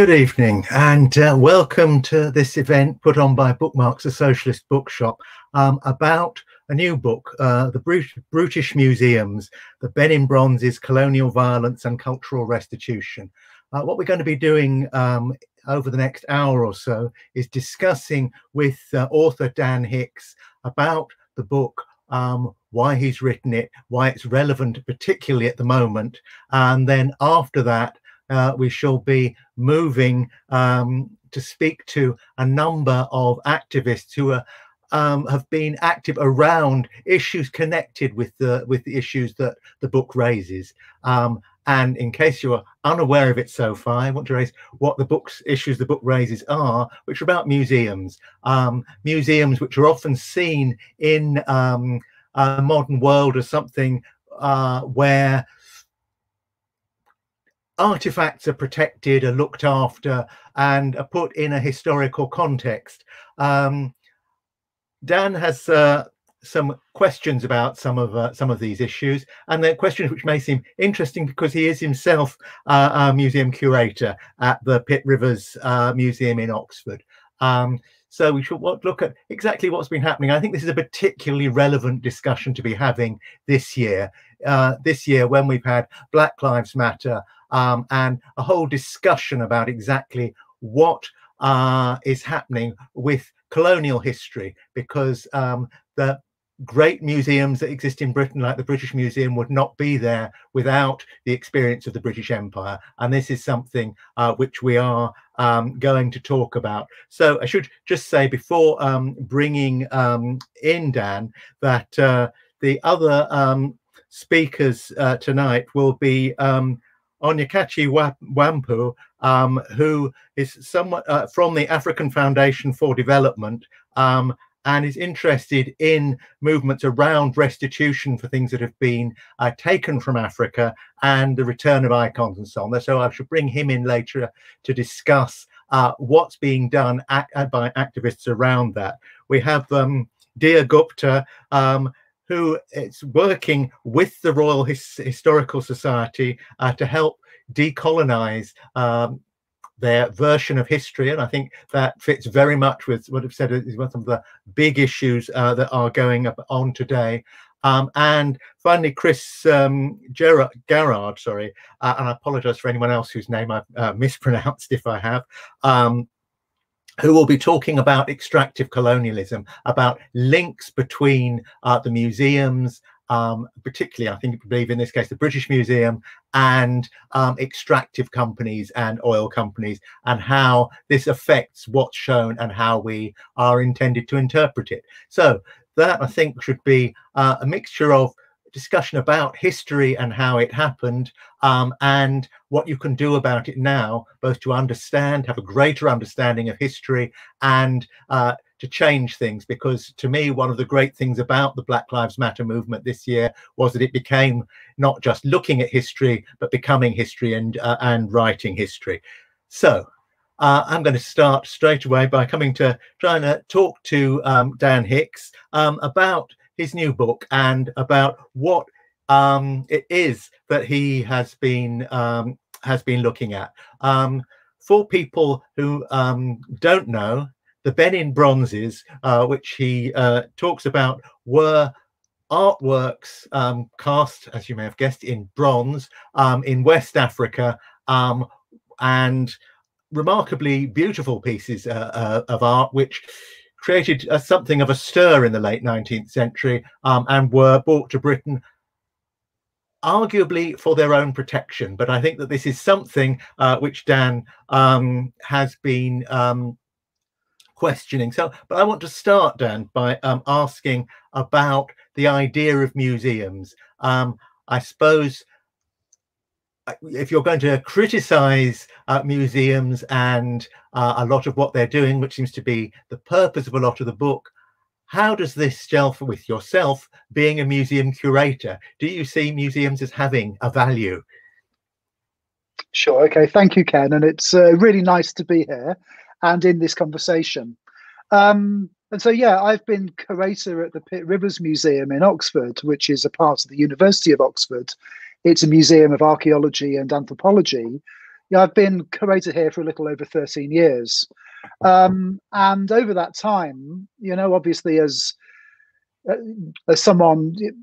Good evening and uh, welcome to this event put on by Bookmarks, a socialist bookshop, um, about a new book, uh, The Brut Brutish Museums, The Benin Bronzes, Colonial Violence and Cultural Restitution. Uh, what we're going to be doing um, over the next hour or so is discussing with uh, author Dan Hicks about the book, um, why he's written it, why it's relevant, particularly at the moment. And then after that, uh, we shall be moving um, to speak to a number of activists who are um, have been active around issues connected with the with the issues that the book raises. Um, and in case you're unaware of it so far, I want to raise what the book's issues the book raises are, which are about museums. Um, museums which are often seen in um, a modern world as something uh, where artifacts are protected, are looked after, and are put in a historical context. Um, Dan has uh, some questions about some of uh, some of these issues, and they're questions which may seem interesting because he is himself uh, a museum curator at the Pitt Rivers uh, Museum in Oxford. Um, so we should look at exactly what's been happening. I think this is a particularly relevant discussion to be having this year. Uh, this year, when we've had Black Lives Matter um, and a whole discussion about exactly what uh, is happening with colonial history, because um, the great museums that exist in Britain, like the British Museum, would not be there without the experience of the British Empire. And this is something uh, which we are um, going to talk about. So I should just say before um, bringing um, in Dan that uh, the other um, speakers uh, tonight will be um, Onyekachi Wambu, um, who is somewhat uh, from the African Foundation for Development um, and is interested in movements around restitution for things that have been uh, taken from Africa and the return of icons and so on. So I should bring him in later to discuss uh, what's being done at, by activists around that. We have um, Diya Gupta, um, who is working with the Royal His Historical Society uh, to help decolonize um, their version of history. And I think that fits very much with what I've said is one of the big issues uh, that are going on today. Um, and finally, Chris um, Gerard, Garrard, sorry, uh, and I apologize for anyone else whose name I've uh, mispronounced if I have, um, who will be talking about extractive colonialism, about links between uh, the museums, um, particularly, I think, believe in this case, the British Museum and um, extractive companies and oil companies, and how this affects what's shown and how we are intended to interpret it. So that I think should be uh, a mixture of discussion about history and how it happened um, and what you can do about it now, both to understand, have a greater understanding of history and uh, to change things. Because to me, one of the great things about the Black Lives Matter movement this year was that it became not just looking at history, but becoming history and, uh, and writing history. So uh, I'm going to start straight away by coming to trying to talk to um, Dan Hicks um, about his new book and about what um, it is that he has been um, has been looking at. Um, for people who um, don't know, the Benin bronzes, uh, which he uh, talks about, were artworks um, cast, as you may have guessed, in bronze um, in West Africa, and remarkably beautiful pieces uh, uh, of art, which created uh, something of a stir in the late 19th century um, and were brought to Britain arguably for their own protection. But I think that this is something uh, which Dan um, has been um, questioning. So, but I want to start, Dan, by um, asking about the idea of museums. Um, I suppose if you're going to criticize uh, museums and uh, a lot of what they're doing, which seems to be the purpose of a lot of the book, how does this gel with yourself being a museum curator? Do you see museums as having a value? Sure. Okay. Thank you, Ken. And it's uh, really nice to be here and in this conversation. Um, and so, yeah, I've been curator at the Pitt Rivers Museum in Oxford, which is a part of the University of Oxford it's a museum of archaeology and anthropology, yeah, I've been curator here for a little over 13 years. Um, and over that time, you know, obviously as uh, as someone you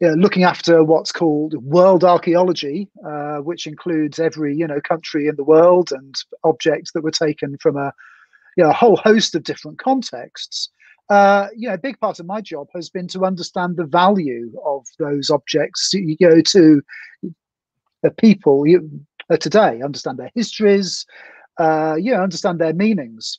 know, looking after what's called world archaeology, uh, which includes every you know country in the world and objects that were taken from a you know a whole host of different contexts. Uh, you know, a big part of my job has been to understand the value of those objects. You go to the people you, uh, today, understand their histories, uh, you know, understand their meanings.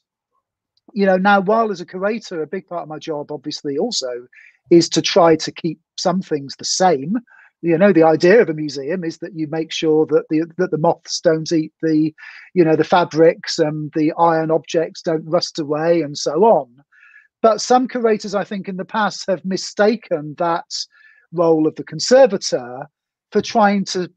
You know, now while as a curator, a big part of my job, obviously, also is to try to keep some things the same. You know, the idea of a museum is that you make sure that the that the moths don't eat the, you know, the fabrics and the iron objects don't rust away and so on. But some curators, I think, in the past have mistaken that role of the conservator for trying to,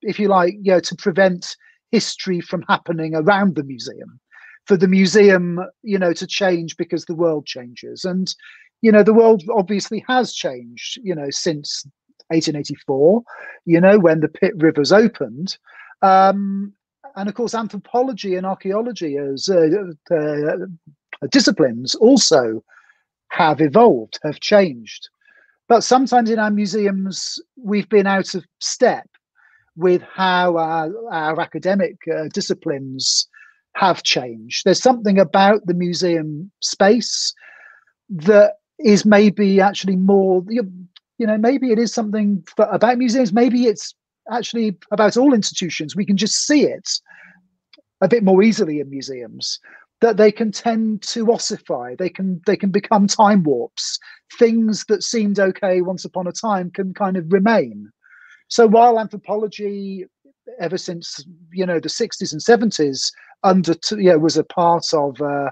if you like, you know, to prevent history from happening around the museum, for the museum, you know, to change because the world changes. And, you know, the world obviously has changed, you know, since 1884, you know, when the Pitt Rivers opened. Um, and of course, anthropology and archaeology as uh, uh, disciplines also have evolved, have changed. But sometimes in our museums, we've been out of step with how our, our academic uh, disciplines have changed. There's something about the museum space that is maybe actually more, you know, maybe it is something for, about museums, maybe it's actually about all institutions. We can just see it a bit more easily in museums that they can tend to ossify. They can they can become time warps. Things that seemed okay once upon a time can kind of remain. So while anthropology ever since you know the 60s and 70s under you know, was a part of uh,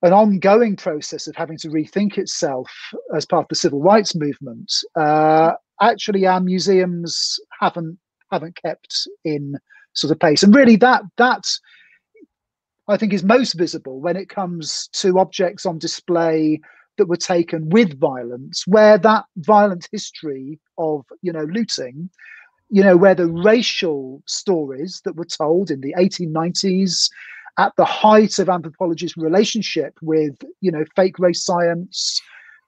an ongoing process of having to rethink itself as part of the civil rights movement uh, actually our museums haven't haven't kept in sort of pace and really that that I think is most visible when it comes to objects on display that were taken with violence, where that violent history of you know looting, you know, where the racial stories that were told in the 1890s at the height of anthropology's relationship with you know fake race science,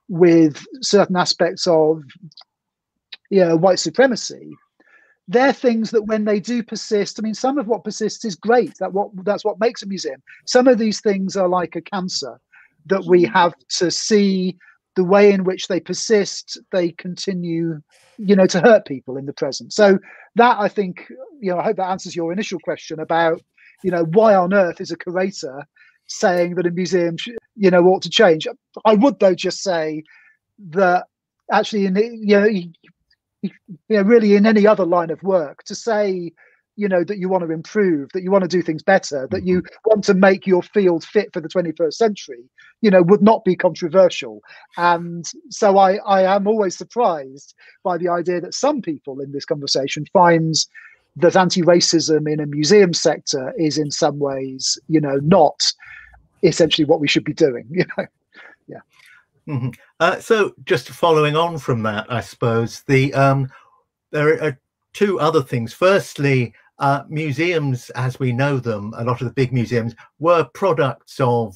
with certain aspects of you know white supremacy, they're things that when they do persist i mean some of what persists is great. That what that's what makes a museum. Some of these things are like a cancer that we mm-hmm. have to see the way in which they persist they continue you know to hurt people in the present. So that i think you know i hope that answers your initial question about you know why on earth is a curator saying that a museum you know ought to change? I would though just say that actually in the, you know you know, really in any other line of work to say, you know, that you want to improve, that you want to do things better, that you mm-hmm. want to make your field fit for the 21st century, you know, would not be controversial. And so I, I am always surprised by the idea that some people in this conversation finds that anti-racism in a museum sector is in some ways, you know, not essentially what we should be doing, you know. Yeah. Mm-hmm. Uh, so, just following on from that, I suppose the um, there are two other things. Firstly, uh, museums, as we know them, a lot of the big museums were products of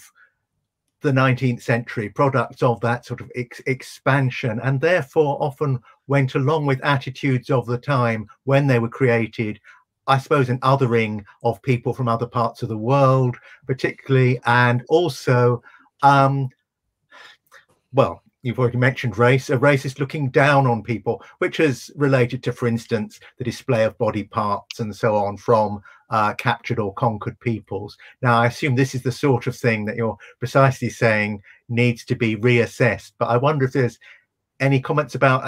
the 19th century, products of that sort of ex- expansion, and therefore often went along with attitudes of the time when they were created. I suppose an othering of people from other parts of the world, particularly, and also um, well, you've already mentioned race, a racist looking down on people, which is related to, for instance, the display of body parts and so on from uh, captured or conquered peoples. Now, I assume this is the sort of thing that you're precisely saying needs to be reassessed. But I wonder if there's any comments about,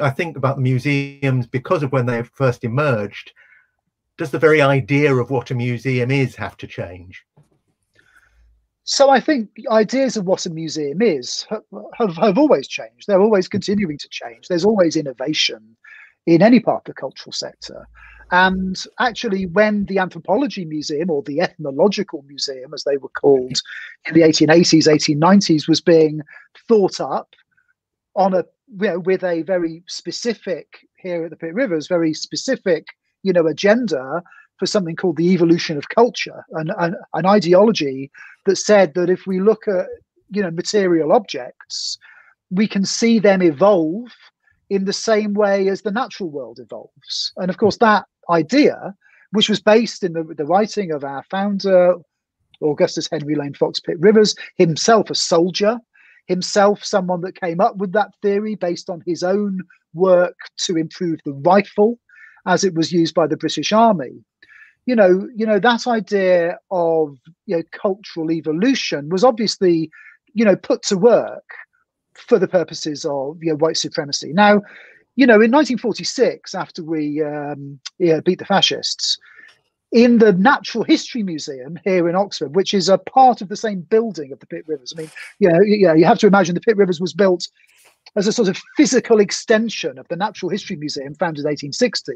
I think about museums because of when they first emerged. Does the very idea of what a museum is have to change? So I think ideas of what a museum is have, have, have, always changed. They're always mm-hmm. continuing to change. There's always innovation in any part of the cultural sector. And actually, when the Anthropology Museum or the Ethnological Museum, as they were called in the 1880s, 1890s, was being thought up on a you know with a very specific here at the Pitt Rivers, very specific you know, agenda for something called the evolution of culture, an, an, an ideology that said that if we look at, you know, material objects, we can see them evolve in the same way as the natural world evolves. And of course, that idea, which was based in the, the writing of our founder, Augustus Henry Lane Fox Pitt Rivers, himself a soldier, himself someone that came up with that theory based on his own work to improve the rifle as it was used by the British Army. You know, you know that idea of you know, cultural evolution was obviously, you know, put to work for the purposes of you know, white supremacy. Now, you know, in 1946, after we um, yeah, beat the fascists, in the Natural History Museum here in Oxford, which is a part of the same building of the Pitt Rivers. I mean, you know, you, know, you have to imagine the Pitt Rivers was built as a sort of physical extension of the Natural History Museum, founded in 1860,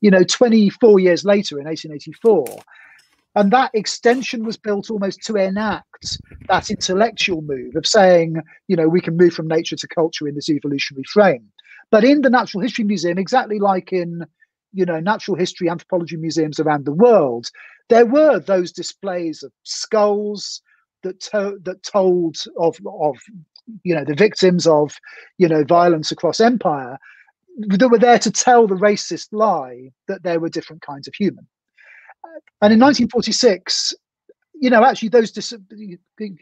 you know, 24 years later in 1884. And that extension was built almost to enact that intellectual move of saying, you know, we can move from nature to culture in this evolutionary frame. But in the Natural History Museum, exactly like in, you know, natural history anthropology museums around the world, there were those displays of skulls that to- that told of of you know the victims of you know violence across empire that were there to tell the racist lie that there were different kinds of human and in 1946, you know, actually those dis-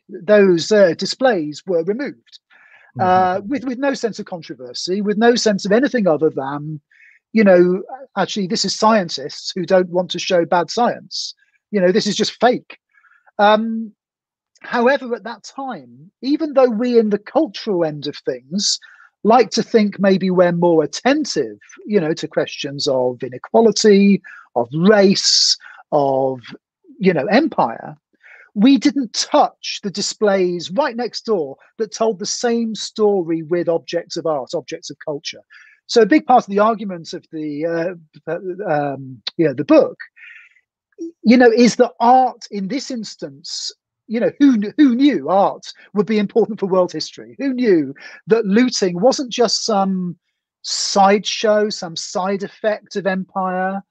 those uh, displays were removed uh, mm-hmm. with with no sense of controversy, with no sense of anything other than, you know, actually this is scientists who don't want to show bad science. You know, this is just fake. Um, however, at that time, even though we in the cultural end of things like to think maybe we're more attentive, you know, to questions of inequality, of race, of you know empire we didn't touch the displays right next door that told the same story with objects of art objects of culture. So a big part of the argument of the uh, um, yeah the book you know is that art in this instance you know who who knew art would be important for world history? Who knew that looting wasn't just some sideshow some side effect of empire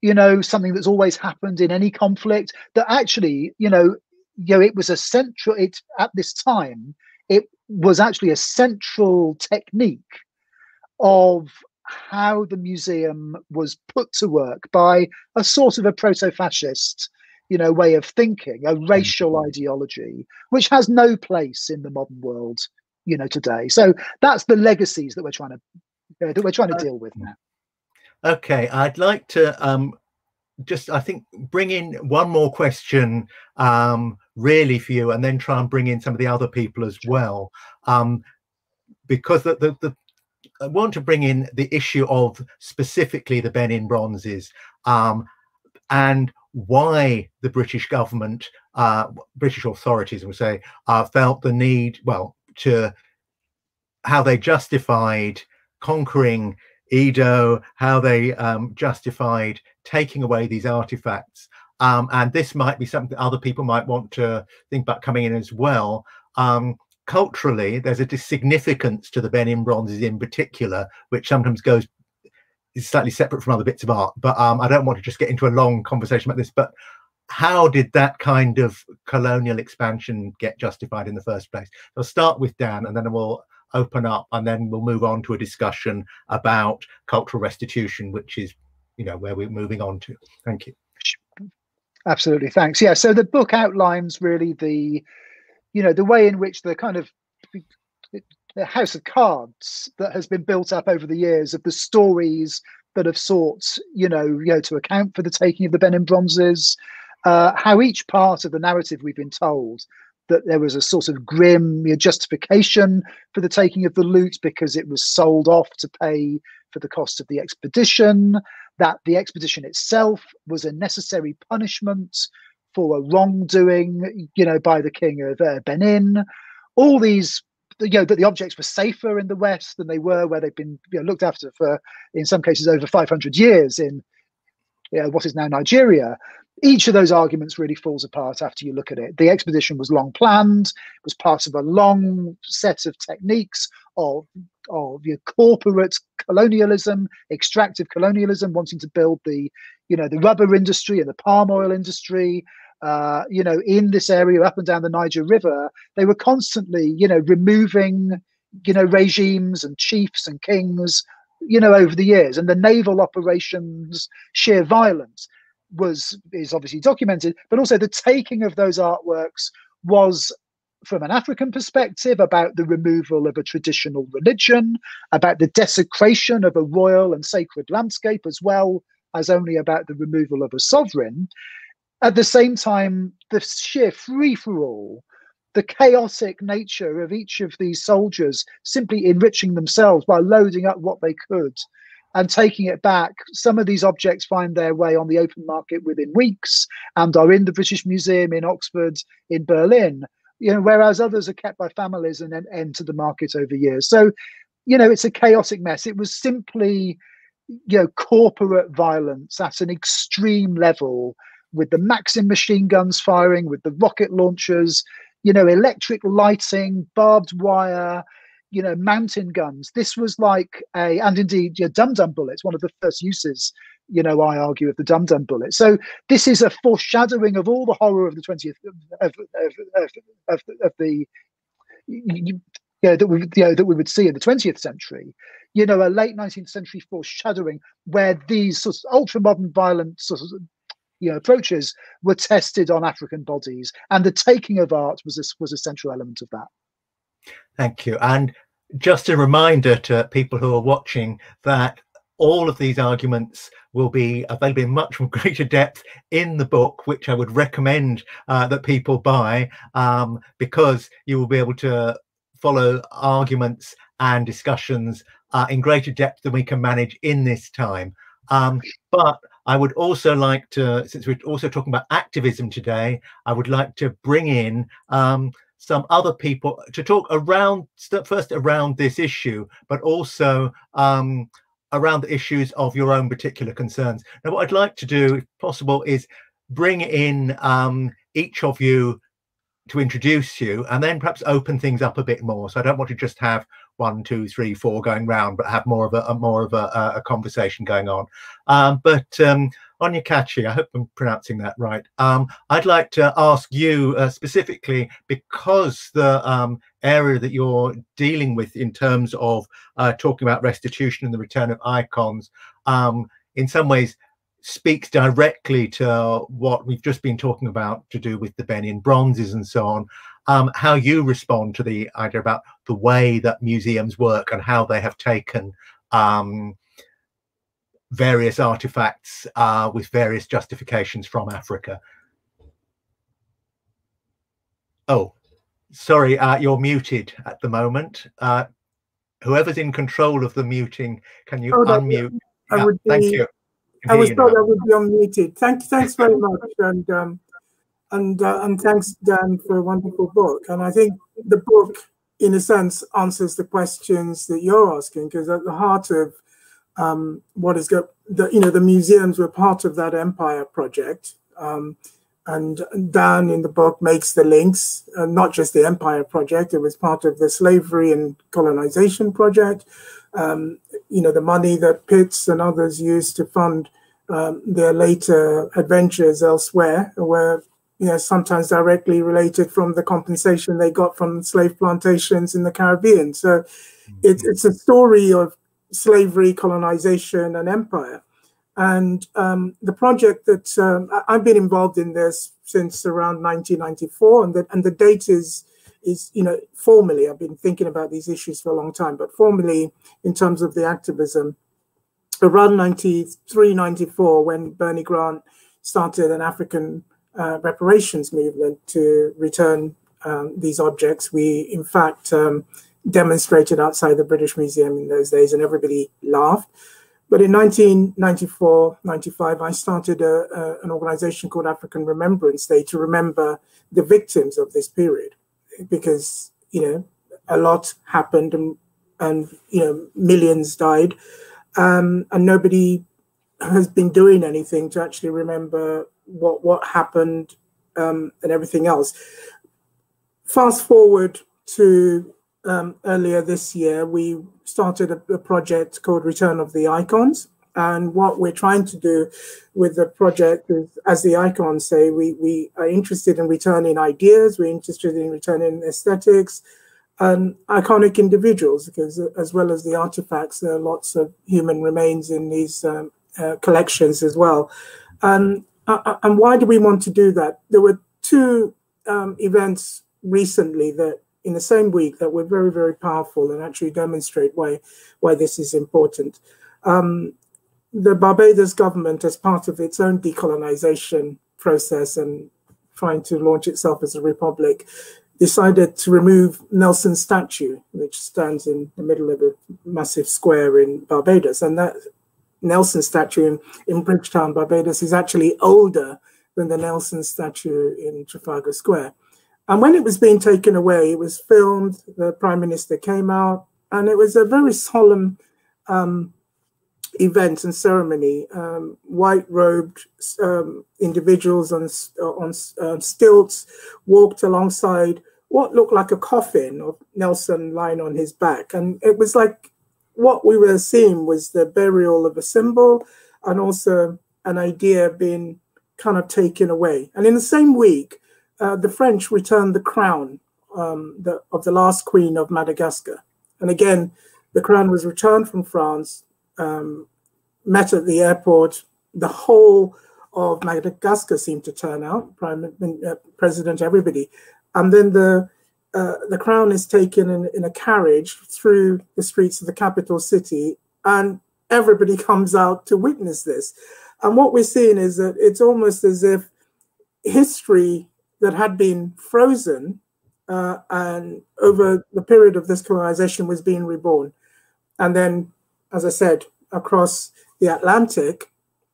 you know something that's always happened in any conflict that actually you know you know it was a central it at this time it was actually a central technique of how the museum was put to work by a sort of a proto-fascist you know way of thinking a racial mm. ideology which has no place in the modern world you know today. So that's the legacies that we're trying to uh, that we're trying to uh, deal with. now Okay, I'd like to um, just, I think, bring in one more question um, really for you, and then try and bring in some of the other people as well, um, because the, the, the I want to bring in the issue of specifically the Benin bronzes. Um, and why the British government, uh, British authorities, would say, uh, felt the need, well, to how they justified conquering Edo, how they um, justified taking away these artifacts. Um, and this might be something other people might want to think about coming in as well. Um, culturally, there's a significance to the Benin bronzes in particular, which sometimes goes is slightly separate from other bits of art. But um, I don't want to just get into a long conversation about this. But how did that kind of colonial expansion get justified in the first place? I'll start with Dan, and then we'll open up and then we'll move on to a discussion about cultural restitution, which is, you know, where we're moving on to. Thank you. Absolutely. Thanks. Yeah. So the book outlines really the, you know, the way in which the kind of the house of cards that has been built up over the years of the stories that have sought, you know, you know, to account for the taking of the Benin bronzes, uh, how each part of the narrative we've been told that there was a sort of grim justification for the taking of the loot because it was sold off to pay for the cost of the expedition, that the expedition itself was a necessary punishment for a wrongdoing, you know, by the king of uh, Benin. All these, you know, that the objects were safer in the West than they were where they've been you know, looked after for, in some cases, over 500 years in you know, what is now Nigeria each of those arguments really falls apart after you look at it. The expedition was long planned, it was part of a long set of techniques of of your corporate colonialism, extractive colonialism, wanting to build the, you know, the rubber industry and the palm oil industry, uh, you know, in this area up and down the Niger River, they were constantly, you know, removing, you know, regimes and chiefs and kings, you know, over the years. And the naval operations, sheer violence was is obviously documented, but also the taking of those artworks was from an African perspective about the removal of a traditional religion, about the desecration of a royal and sacred landscape, as well as only about the removal of a sovereign. At the same time, the sheer free for all, the chaotic nature of each of these soldiers simply enriching themselves by loading up what they could and taking it back. Some of these objects find their way on the open market within weeks and are in the British Museum in Oxford, in Berlin you know, whereas others are kept by families and then enter the market over years. So, you know, it's a chaotic mess. It was simply, you know, corporate violence at an extreme level with the Maxim machine guns firing, with the rocket launchers, you know, electric lighting, barbed wire, you know, mountain guns. This was like a, and indeed, your dum dum bullets, one of the first uses, you know, I argue, of the dum dum bullet. So this is a foreshadowing of all the horror of the 20th, of, of, of, of, the, you, know, that we, you know, that we would see in the 20th century, you know, a late 19th century foreshadowing where these sort of ultra modern violent sort of, you know, approaches were tested on African bodies, and the taking of art was a, was a central element of that. Thank you. And just a reminder to people who are watching that all of these arguments will be available in much greater depth in the book, which I would recommend uh, that people buy um, because you will be able to follow arguments and discussions uh, in greater depth than we can manage in this time. Um, but I would also like to, since we're also talking about activism today, I would like to bring in um, some other people to talk around first around this issue, but also um, around the issues of your own particular concerns. Now, what I'd like to do, if possible, is bring in um, each of you to introduce you and then perhaps open things up a bit more. So I don't want to just have one, two, three, four going round, but have more of a, a more of a, a, conversation going on. Um, but um, Onyekachi, I hope I'm pronouncing that right. Um, I'd like to ask you uh, specifically because the um, area that you're dealing with in terms of uh, talking about restitution and the return of icons, um, in some ways speaks directly to what we've just been talking about to do with the Benin bronzes and so on. Um, how you respond to the idea about the way that museums work and how they have taken um, various artifacts uh, with various justifications from Africa. Oh, sorry, uh, you're muted at the moment. Uh, whoever's in control of the muting, can you oh, unmute? I would be, thank you. I was told I would be unmuted. Thank, you, thanks very much, and um, and uh, and thanks Dan for a wonderful book. And I think the book, in a sense, answers the questions that you're asking because at the heart of um, what is go the you know the museums were part of that empire project um, and Dan in the book makes the links uh, not just the empire project it was part of the slavery and colonization project um, you know the money that Pitts and others used to fund um, their later adventures elsewhere were you know sometimes directly related from the compensation they got from slave plantations in the Caribbean so mm -hmm. it, it's a story of slavery, colonization, and empire. And um, the project that um, I've been involved in this since around 1994, and the, and the date is is you know formally I've been thinking about these issues for a long time, but formally in terms of the activism, around 93, 94, when Bernie Grant started an African uh, reparations movement to return um, these objects, we in fact um, demonstrated outside the British Museum in those days, and everybody laughed. But in 1994, 95, I started a, a, an organization called African Remembrance Day to remember the victims of this period, because you know a lot happened and and you know millions died, um, and nobody has been doing anything to actually remember what what happened um, and everything else. Fast forward to um, earlier this year, we started a, a, project called Return of the Icons. And what we're trying to do with the project is, as the icons say, we, we are interested in returning ideas, we're interested in returning aesthetics, and iconic individuals, because as well as the artifacts, there are lots of human remains in these um, uh, collections as well. And, uh, and why do we want to do that? There were two um, events recently that in the same week that were very, very powerful and actually demonstrate why, why this is important. Um, the Barbados government, as part of its own decolonization process and trying to launch itself as a republic, decided to remove Nelson's statue, which stands in the middle of a massive square in Barbados. And that Nelson statue in, in Bridgetown, Barbados, is actually older than the Nelson statue in Trafalgar Square. And when it was being taken away, it was filmed, the Prime Minister came out, and it was a very solemn um, event and ceremony. Um, white robed um, individuals on, on uh, stilts walked alongside what looked like a coffin of Nelson lying on his back. And it was like what we were seeing was the burial of a symbol and also an idea being kind of taken away. And in the same week, uh, the French returned the crown um, the, of the last queen of Madagascar. And again, the crown was returned from France, um, met at the airport. The whole of Madagascar seemed to turn out, Prime uh, President, everybody. And then the uh, the crown is taken in, in a carriage through the streets of the capital city, and everybody comes out to witness this. And what we're seeing is that it's almost as if history that had been frozen uh, and over the period of this colonization was being reborn. And then, as I said, across the Atlantic,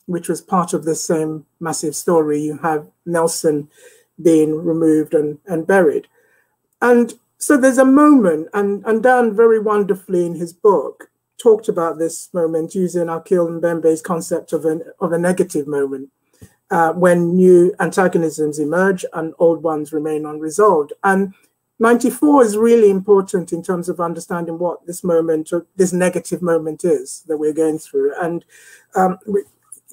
which was part of this same massive story, you have Nelson being removed and, and buried. And so there's a moment, and, and Dan very wonderfully in his book talked about this moment using Achille Mbembe's concept of, an, of a negative moment uh, when new antagonisms emerge and old ones remain unresolved. And 94 is really important in terms of understanding what this moment, this negative moment is that we're going through. And, um, we,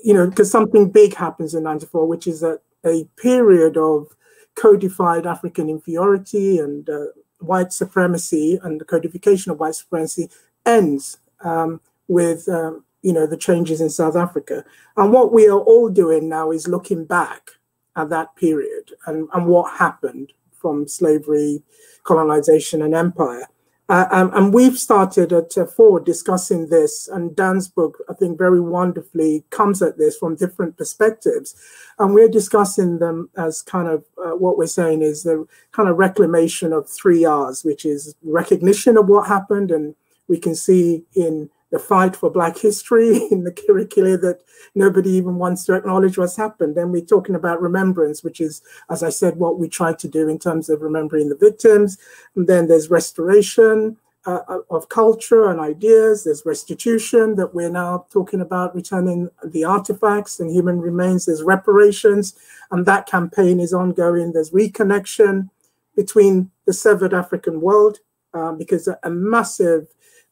you know, because something big happens in 94, which is a, a period of codified African inferiority and uh, white supremacy and the codification of white supremacy ends um, with um, you know, the changes in South Africa. And what we are all doing now is looking back at that period and, and what happened from slavery, colonization, and empire. Uh, and, we've started at uh, discussing this, and Dan's book, I think, very wonderfully comes at this from different perspectives. And we're discussing them as kind of uh, what we're saying is the kind of reclamation of three R's, which is recognition of what happened. And we can see in the fight for Black history in the curricula that nobody even wants to acknowledge what's happened. Then we're talking about remembrance, which is, as I said, what we try to do in terms of remembering the victims. And then there's restoration uh, uh, of culture and ideas. There's restitution that we're now talking about, returning the artifacts and human remains. There's reparations, and that campaign is ongoing. There's reconnection between the severed African world, um, because a, a massive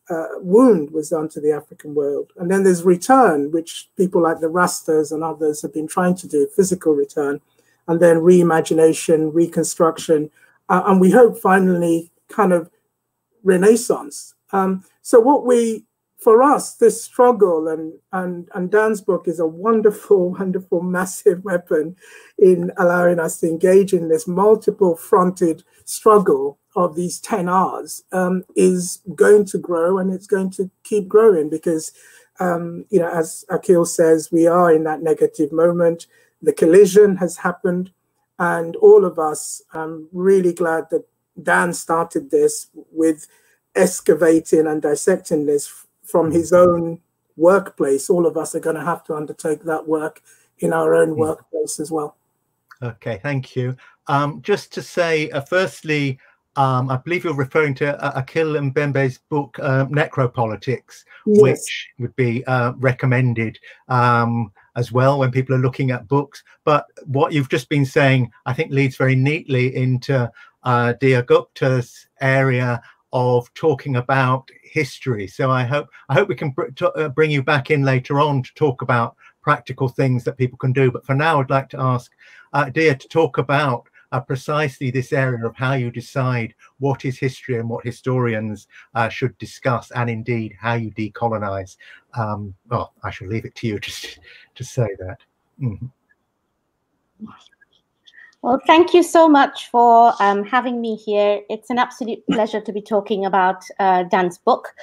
uh, wound was done to the African world. And then there's return, which people like the Rastas and others have been trying to do, physical return, and then reimagination, reconstruction, uh, and we hope finally kind of renaissance. Um, so what we, for us, this struggle and, and, and Dan's book is a wonderful, wonderful, massive weapon in allowing us to engage in this multiple fronted struggle of these 10 R's um, is going to grow and it's going to keep growing because, um, you know, as Achille says, we are in that negative moment. The collision has happened, and all of us, I'm really glad that Dan started this with excavating and dissecting this from his own workplace. All of us are going to have to undertake that work in our own workplace as well. Okay, thank you. Um, just to say, uh, firstly, um, I believe you're referring to uh, Achille Mbembe's book, uh, Necropolitics, yes. which would be uh, recommended um, as well when people are looking at books. But what you've just been saying, I think, leads very neatly into uh, Diya Gupta's area of talking about history. So I hope I hope we can br uh, bring you back in later on to talk about practical things that people can do. But for now, I'd like to ask uh, Diya to talk about uh, precisely this area of how you decide what is history and what historians uh, should discuss, and indeed how you decolonize. Um, well, I shall leave it to you to, to say that. Mm -hmm. Well, thank you so much for um, having me here. It's an absolute pleasure to be talking about uh, Dan's book.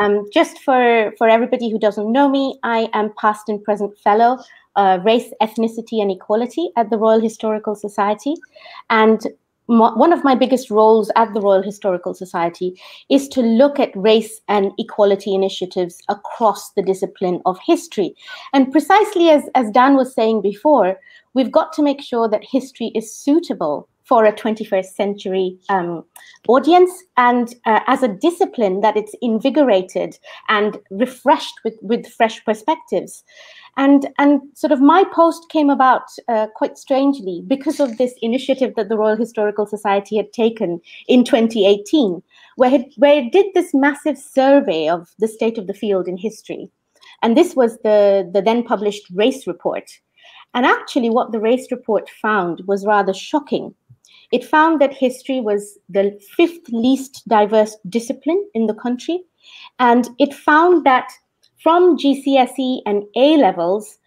Um, just for, for everybody who doesn't know me, I am past and present fellow, uh, race, ethnicity, and equality at the Royal Historical Society. And one of my biggest roles at the Royal Historical Society is to look at race and equality initiatives across the discipline of history. And precisely as, as Dan was saying before, we've got to make sure that history is suitable for a 21st century um, audience and uh, as a discipline that it's invigorated and refreshed with, with fresh perspectives. And, and sort of my post came about uh, quite strangely because of this initiative that the Royal Historical Society had taken in 2018, where it, where it did this massive survey of the state of the field in history. And this was the, the then published race report. And actually, what the race report found was rather shocking. It found that history was the fifth least diverse discipline in the country. And it found that from GCSE and A levels,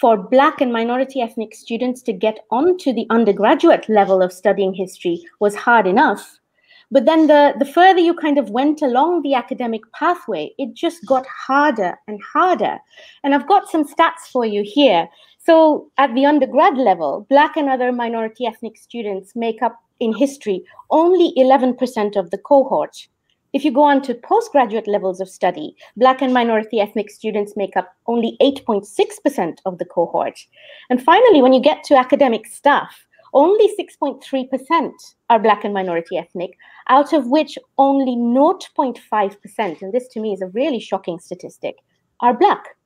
for Black and minority ethnic students to get onto the undergraduate level of studying history was hard enough. But then the, the further you kind of went along the academic pathway, it just got harder and harder. And I've got some stats for you here. So at the undergrad level, Black and other minority ethnic students make up in history only 11% of the cohort. If you go on to postgraduate levels of study, Black and minority ethnic students make up only 8.6% of the cohort. And finally, when you get to academic staff, only 6.3% are Black and minority ethnic, out of which only 0.5%, and this to me is a really shocking statistic, are Black.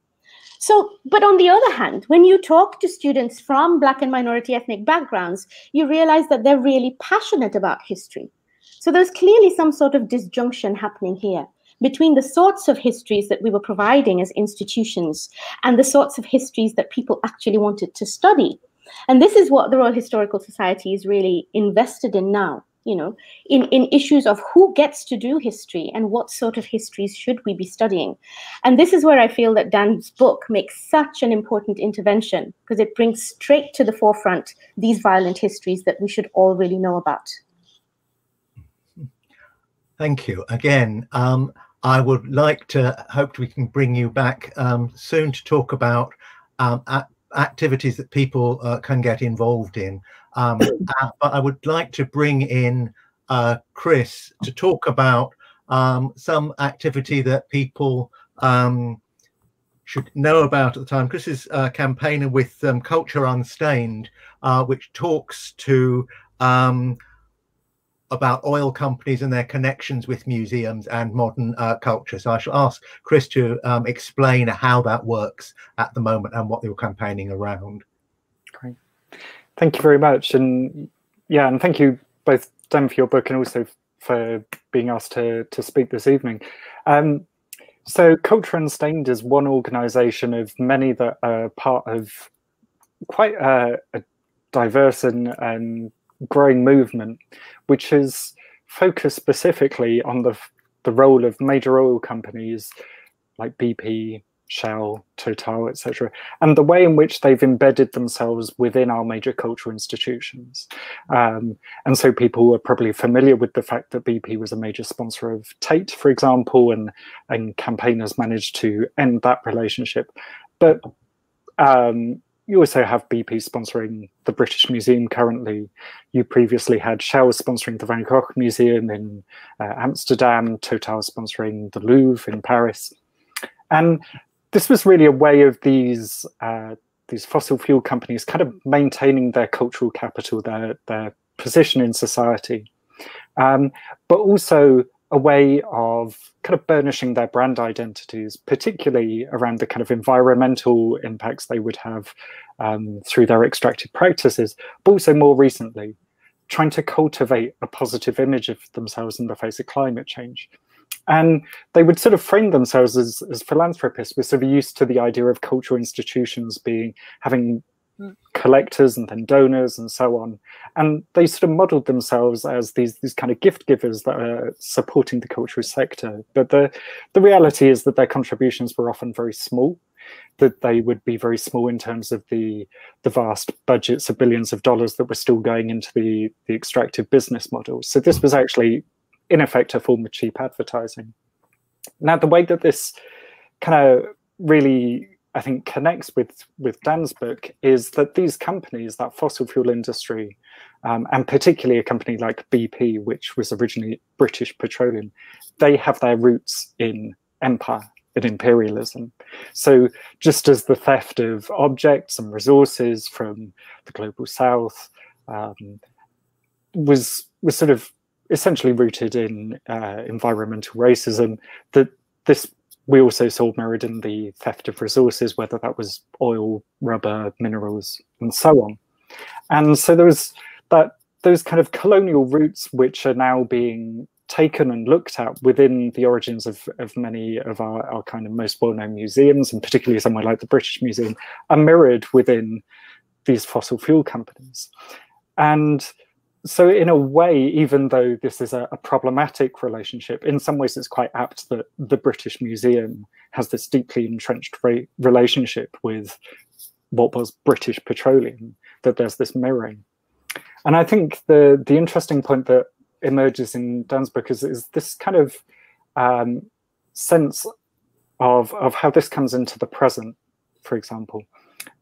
So, but on the other hand, when you talk to students from Black and minority ethnic backgrounds, you realize that they're really passionate about history. So there's clearly some sort of disjunction happening here between the sorts of histories that we were providing as institutions and the sorts of histories that people actually wanted to study. And this is what the Royal Historical Society is really invested in now you know, in, in issues of who gets to do history and what sort of histories should we be studying. And this is where I feel that Dan's book makes such an important intervention because it brings straight to the forefront these violent histories that we should all really know about. Thank you. Again, um, I would like to hope we can bring you back um, soon to talk about um, activities that people uh, can get involved in. Um, uh, but I would like to bring in uh, Chris to talk about um, some activity that people um, should know about at the time. Chris is a campaigner with um, Culture Unstained, uh, which talks to um, about oil companies and their connections with museums and modern uh, culture. So I shall ask Chris to um, explain how that works at the moment and what you're campaigning around. Great. Thank you very much. And yeah, and thank you both, Dan, for your book and also for being asked to, to speak this evening. Um, so Culture Unstained is one organization of many that are part of quite a, a diverse and, and growing movement, which is focused specifically on the, the role of major oil companies like BP, Shell, Total, etc., and the way in which they've embedded themselves within our major cultural institutions. Um, and so people are probably familiar with the fact that BP was a major sponsor of Tate, for example, and, and campaigners managed to end that relationship. But um, you also have BP sponsoring the British Museum currently. You previously had Shell sponsoring the Van Gogh Museum in uh, Amsterdam, Total sponsoring the Louvre in Paris. And this was really a way of these uh, these fossil fuel companies kind of maintaining their cultural capital, their their position in society, um, but also a way of kind of burnishing their brand identities, particularly around the kind of environmental impacts they would have um, through their extractive practices, but also more recently trying to cultivate a positive image of themselves in the face of climate change. And they would sort of frame themselves as, as philanthropists. We're sort of used to the idea of cultural institutions being having collectors and then donors and so on. And they sort of modeled themselves as these these kind of gift givers that are supporting the cultural sector. But the the reality is that their contributions were often very small, that they would be very small in terms of the the vast budgets of billions of dollars that were still going into the the extractive business models. So this was actually in effect a form of cheap advertising. Now the way that this kind of really I think connects with with Dan's book is that these companies, that fossil fuel industry, um, and particularly a company like BP, which was originally British Petroleum, they have their roots in empire and imperialism. So just as the theft of objects and resources from the global south um, was was sort of essentially rooted in uh, environmental racism, that this we also saw mirrored in the theft of resources, whether that was oil, rubber, minerals, and so on. And so there was that those kind of colonial roots which are now being taken and looked at within the origins of, of many of our, our kind of most well-known museums, and particularly somewhere like the British Museum, are mirrored within these fossil fuel companies. And so in a way, even though this is a, a, problematic relationship, in some ways it's quite apt that the British Museum has this deeply entrenched re relationship with what was British Petroleum, that there's this mirroring. And I think the the interesting point that emerges in Dan's book is, is this kind of um, sense of, of how this comes into the present, for example.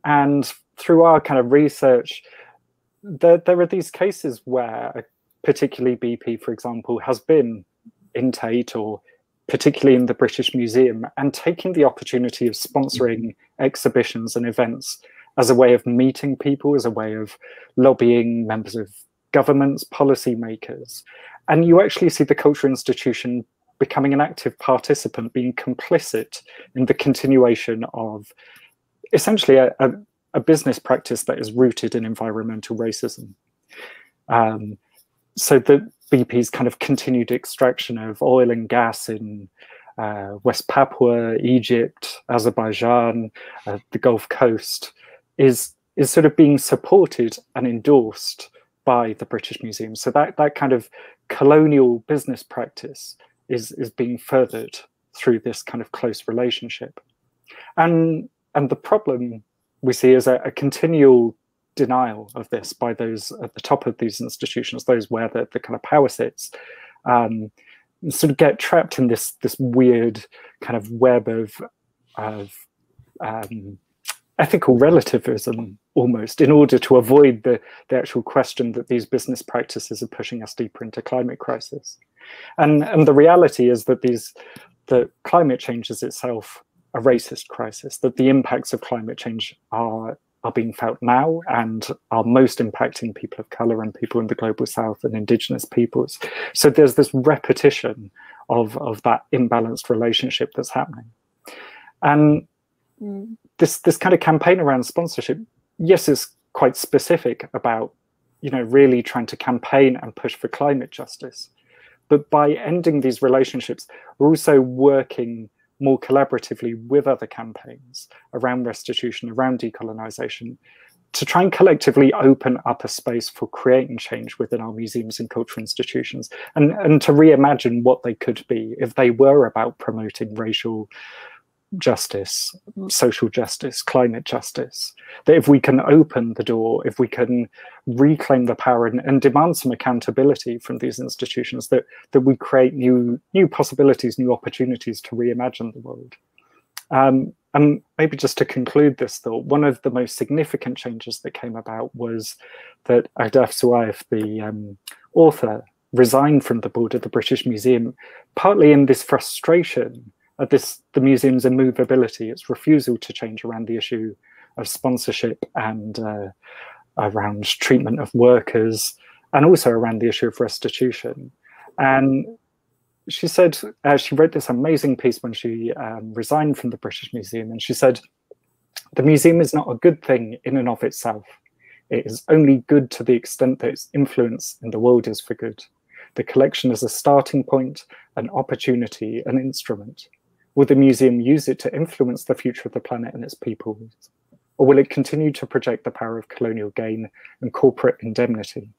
And through our kind of research, there, there are these cases where, particularly BP, for example, has been in Tate or particularly in the British Museum, and taking the opportunity of sponsoring mm-hmm. exhibitions and events as a way of meeting people, as a way of lobbying members of governments, policymakers. And you actually see the cultural institution becoming an active participant, being complicit in the continuation of essentially a, a, a business practice that is rooted in environmental racism. Um, so the BP's kind of continued extraction of oil and gas in uh, West Papua, Egypt, Azerbaijan, uh, the Gulf Coast is is sort of being supported and endorsed by the British Museum. So that that kind of colonial business practice is is being furthered through this kind of close relationship. And and the problem we see is a, a continual denial of this by those at the top of these institutions, those where the, the kind of power sits, um, sort of get trapped in this this weird kind of web of of um, ethical relativism almost in order to avoid the, the actual question that these business practices are pushing us deeper into climate crisis. And, and the reality is that these that climate change is itself a racist crisis, that the impacts of climate change are are being felt now and are most impacting people of color and people in the global south and indigenous peoples. So there's this repetition of, of that imbalanced relationship that's happening. And mm. this this kind of campaign around sponsorship, yes, is quite specific about, you know, really trying to campaign and push for climate justice. But by ending these relationships, we're also working more collaboratively with other campaigns around restitution, around decolonization, to try and collectively open up a space for creating change within our museums and cultural institutions and, and to reimagine what they could be if they were about promoting racial justice, social justice, climate justice. That if we can open the door, if we can reclaim the power and, and, demand some accountability from these institutions, that that we create new new possibilities, new opportunities to reimagine the world. Um, and maybe just to conclude this thought, one of the most significant changes that came about was that Ahdaf Soueif, the um, author, resigned from the board of the British Museum, partly in this frustration at this the museum's immovability, its refusal to change around the issue of sponsorship and uh, around treatment of workers, and also around the issue of restitution. And she said uh, she wrote this amazing piece when she um, resigned from the British Museum, and she said, "The museum is not a good thing in and of itself. It is only good to the extent that its influence in the world is for good. The collection is a starting point, an opportunity, an instrument. Will the museum use it to influence the future of the planet and its people? Or will it continue to project the power of colonial gain and corporate indemnity?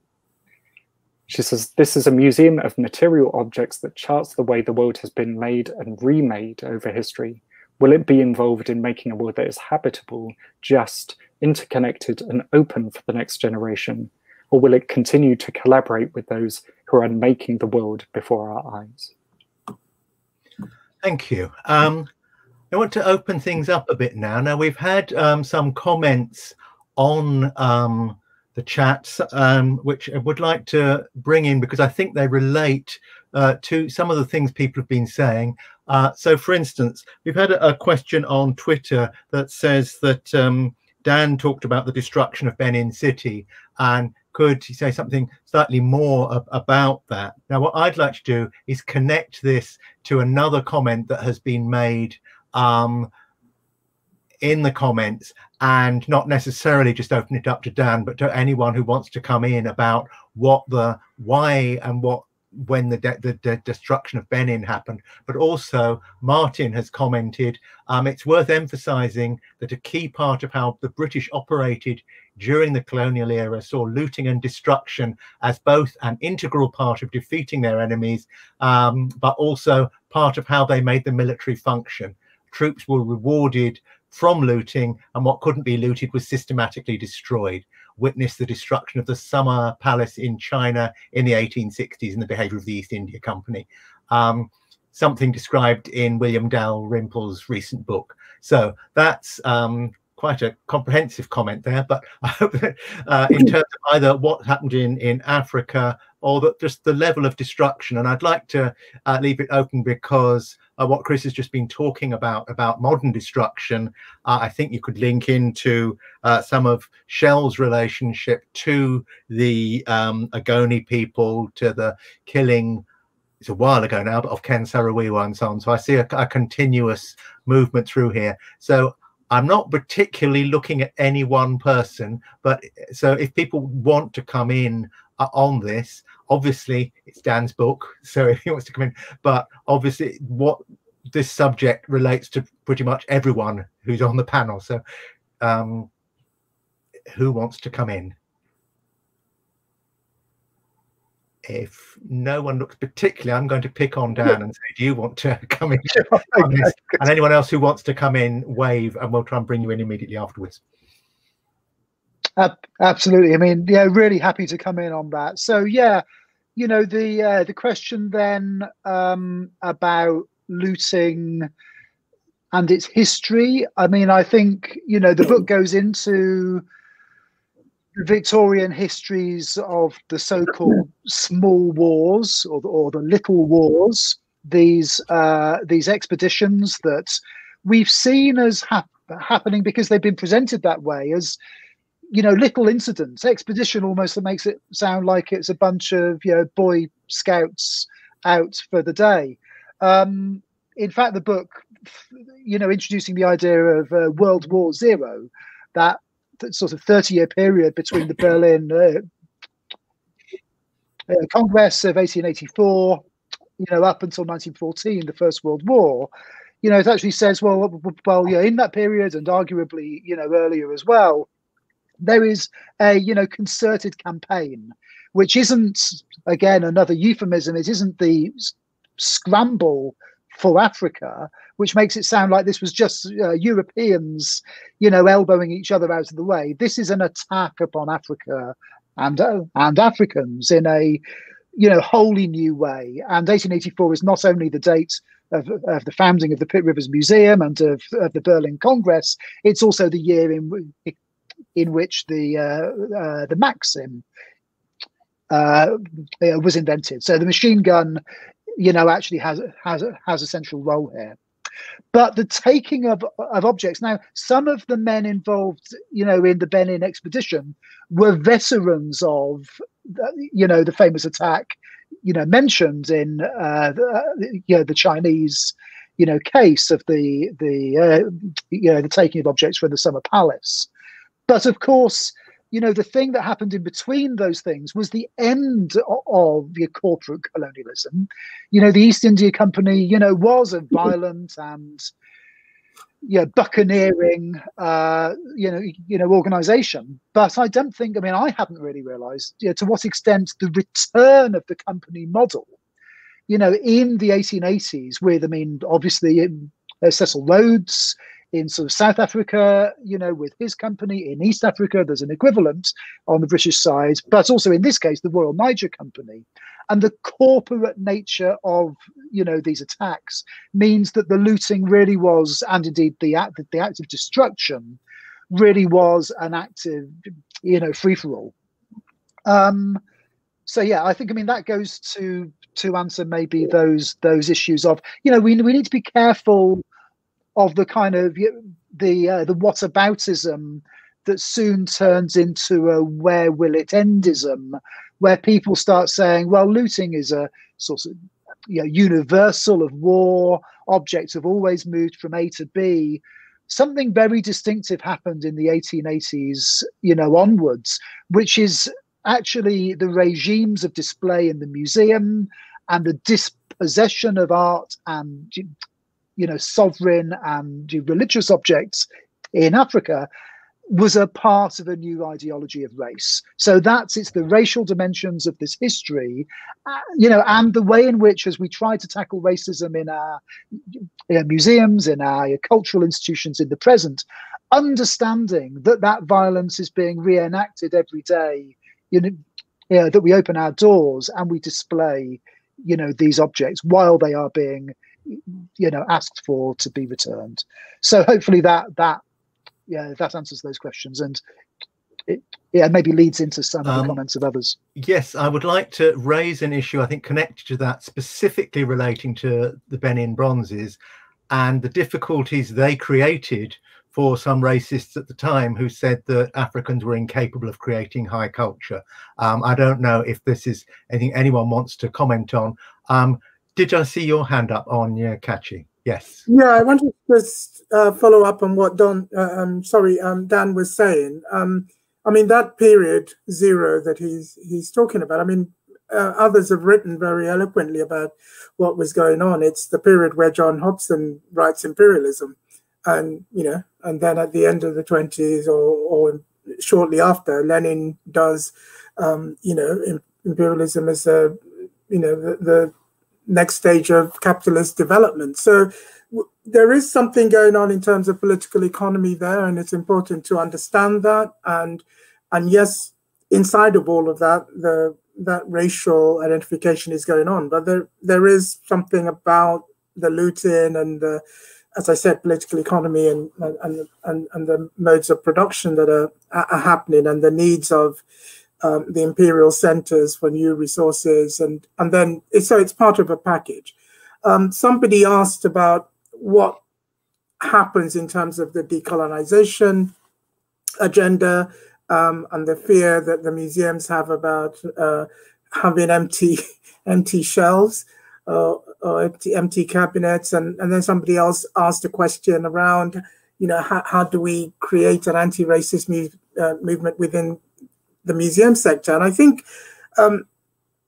She says, This is a museum of material objects that charts the way the world has been made and remade over history. Will it be involved in making a world that is habitable, just, interconnected, and open for the next generation? Or will it continue to collaborate with those who are making the world before our eyes? Thank you. Um, I want to open things up a bit now. Now, we've had um, some comments on um, the chats, um, which I would like to bring in because I think they relate uh, to some of the things people have been saying. Uh, so, for instance, we've had a, a, question on Twitter that says that um, Dan talked about the destruction of Benin City, and could say something slightly more ab about that? Now, what I'd like to do is connect this to another comment that has been made um, in the comments and not necessarily just open it up to Dan, but to anyone who wants to come in about what the why and what when the, de- the, destruction of Benin happened, but also Martin has commented. Um, it's worth emphasizing that a key part of how the British operated during the colonial era saw looting and destruction as both an integral part of defeating their enemies, um, but also part of how they made the military function. Troops were rewarded from looting, and what couldn't be looted was systematically destroyed. Witness the destruction of the Summer Palace in China in the 1860s and the behavior of the East India Company. Um, something described in William Dalrymple's recent book. So that's um, quite a comprehensive comment there, but I hope that uh, in terms of either what happened in, in Africa or just the level of destruction. And I'd like to uh, leave it open because uh, what Chris has just been talking about, about modern destruction, uh, I think you could link into uh, some of Shell's relationship to the um, Ogoni people, to the killing it's a while ago now, but of Ken Saro-Wiwa and so on. So I see a, a, continuous movement through here. So I'm not particularly looking at any one person, but so if people want to come in uh, on this, obviously it's Dan's book, so if he wants to come in, but obviously what this subject relates to pretty much everyone who's on the panel. So um, who wants to come in? If no one looks particularly, I'm going to pick on Dan and say, "Do you want to come in?" okay. And anyone else who wants to come in, wave, and we'll try and bring you in immediately afterwards. Uh, absolutely. I mean, yeah, really happy to come in on that. So, yeah, you know, the uh, the question then um, about looting and its history. I mean, I think you know the book goes into Victorian histories of the so-called small wars or the, or the little wars, these uh, these expeditions that we've seen as hap- happening because they've been presented that way as you know little incidents. Expedition almost that makes it sound like it's a bunch of you know boy scouts out for the day. Um, in fact, the book, you know, introducing the idea of uh, World War Zero, that sort of 30 year period between the Berlin uh, uh, Congress of 1884, you know, up until 1914, the First World War, you know, it actually says, well, well, yeah, in that period and arguably, you know, earlier as well, there is a, you know, concerted campaign, which isn't, again, another euphemism. It isn't the scramble for Africa, which makes it sound like this was just uh, Europeans, you know, elbowing each other out of the way. This is an attack upon Africa and uh, and Africans in a, you know, wholly new way. And 1884 is not only the date of, of the founding of the Pitt Rivers Museum and of, of the Berlin Congress, it's also the year in in which the uh, uh the Maxim uh, was invented. So the machine gun you know, actually has has has a central role here. But the taking of, of objects now, some of the men involved, you know, in the Benin expedition were veterans of, you know, the famous attack, you know, mentioned in, uh, the, you know, the Chinese, you know, case of the the uh, you know the taking of objects from the Summer Palace. But of course, you know, the thing that happened in between those things was the end of, the corporate colonialism. You know, the East India Company, you know, was a violent and yeah, buccaneering, uh, you know, you know, organization. But I don't think. I mean, I haven't really realised you know, to what extent the return of the company model, you know, in the 1880s, with I mean, obviously uh, Cecil Rhodes in sort of South Africa, you know, with his company in East Africa, there's an equivalent on the British side, but also in this case, the Royal Niger Company. And the corporate nature of, you know, these attacks means that the looting really was, and indeed the act, the act of destruction really was an active, you know, free for all. Um, so yeah, I think I mean that goes to to answer maybe those those issues of you know we we need to be careful of the kind of the uh, the whataboutism that soon turns into a where will it endism, where people start saying, well, looting is a sort of you know, universal of war. Objects have always moved from A to B. Something very distinctive happened in the 1880s, you know, onwards, which is actually the regimes of display in the museum and the dispossession of art and you know sovereign and religious objects in Africa was a part of a new ideology of race. So that's it's the racial dimensions of this history, uh, you know, and the way in which, as we try to tackle racism in our you know, museums, in our cultural institutions in the present, understanding that that violence is being reenacted every day. You know, you know, that we open our doors and we display, you know, these objects while they are being you know asked for to be returned so hopefully that that yeah that answers those questions and it yeah maybe leads into some of the um, comments of others yes i would like to raise an issue i think connected to that specifically relating to the benin bronzes and the difficulties they created for some racists at the time who said that Africans were incapable of creating high culture. Um, I don't know if this is anything anyone wants to comment on. Um, did I see your hand up on yeah, Kachi? Yes. Yeah, I wanted to just uh, follow up on what Don, uh, um, sorry, um, Dan was saying. Um, I mean, that period zero that he's he's talking about. I mean, uh, others have written very eloquently about what was going on. It's the period where John Hobson writes imperialism, and you know, and then at the end of the twenties or, or shortly after, Lenin does, um, you know, imperialism as a, you know, the, the next stage of capitalist development. So there is something going on in terms of political economy there, and it's important to understand that. And and yes, inside of all of that, the that racial identification is going on, but there there is something about the looting and the, as I said, political economy and and and, and the modes of production that are, are happening and the needs of um, the imperial centers for new resources, and and then so it's part of a package. Um, somebody asked about what happens in terms of the decolonization agenda um, and the fear that the museums have about uh, having empty empty shelves uh, or empty, empty cabinets, and and then somebody else asked a question around you know how, how do we create an anti-racist uh, movement within the museum sector. And I think um,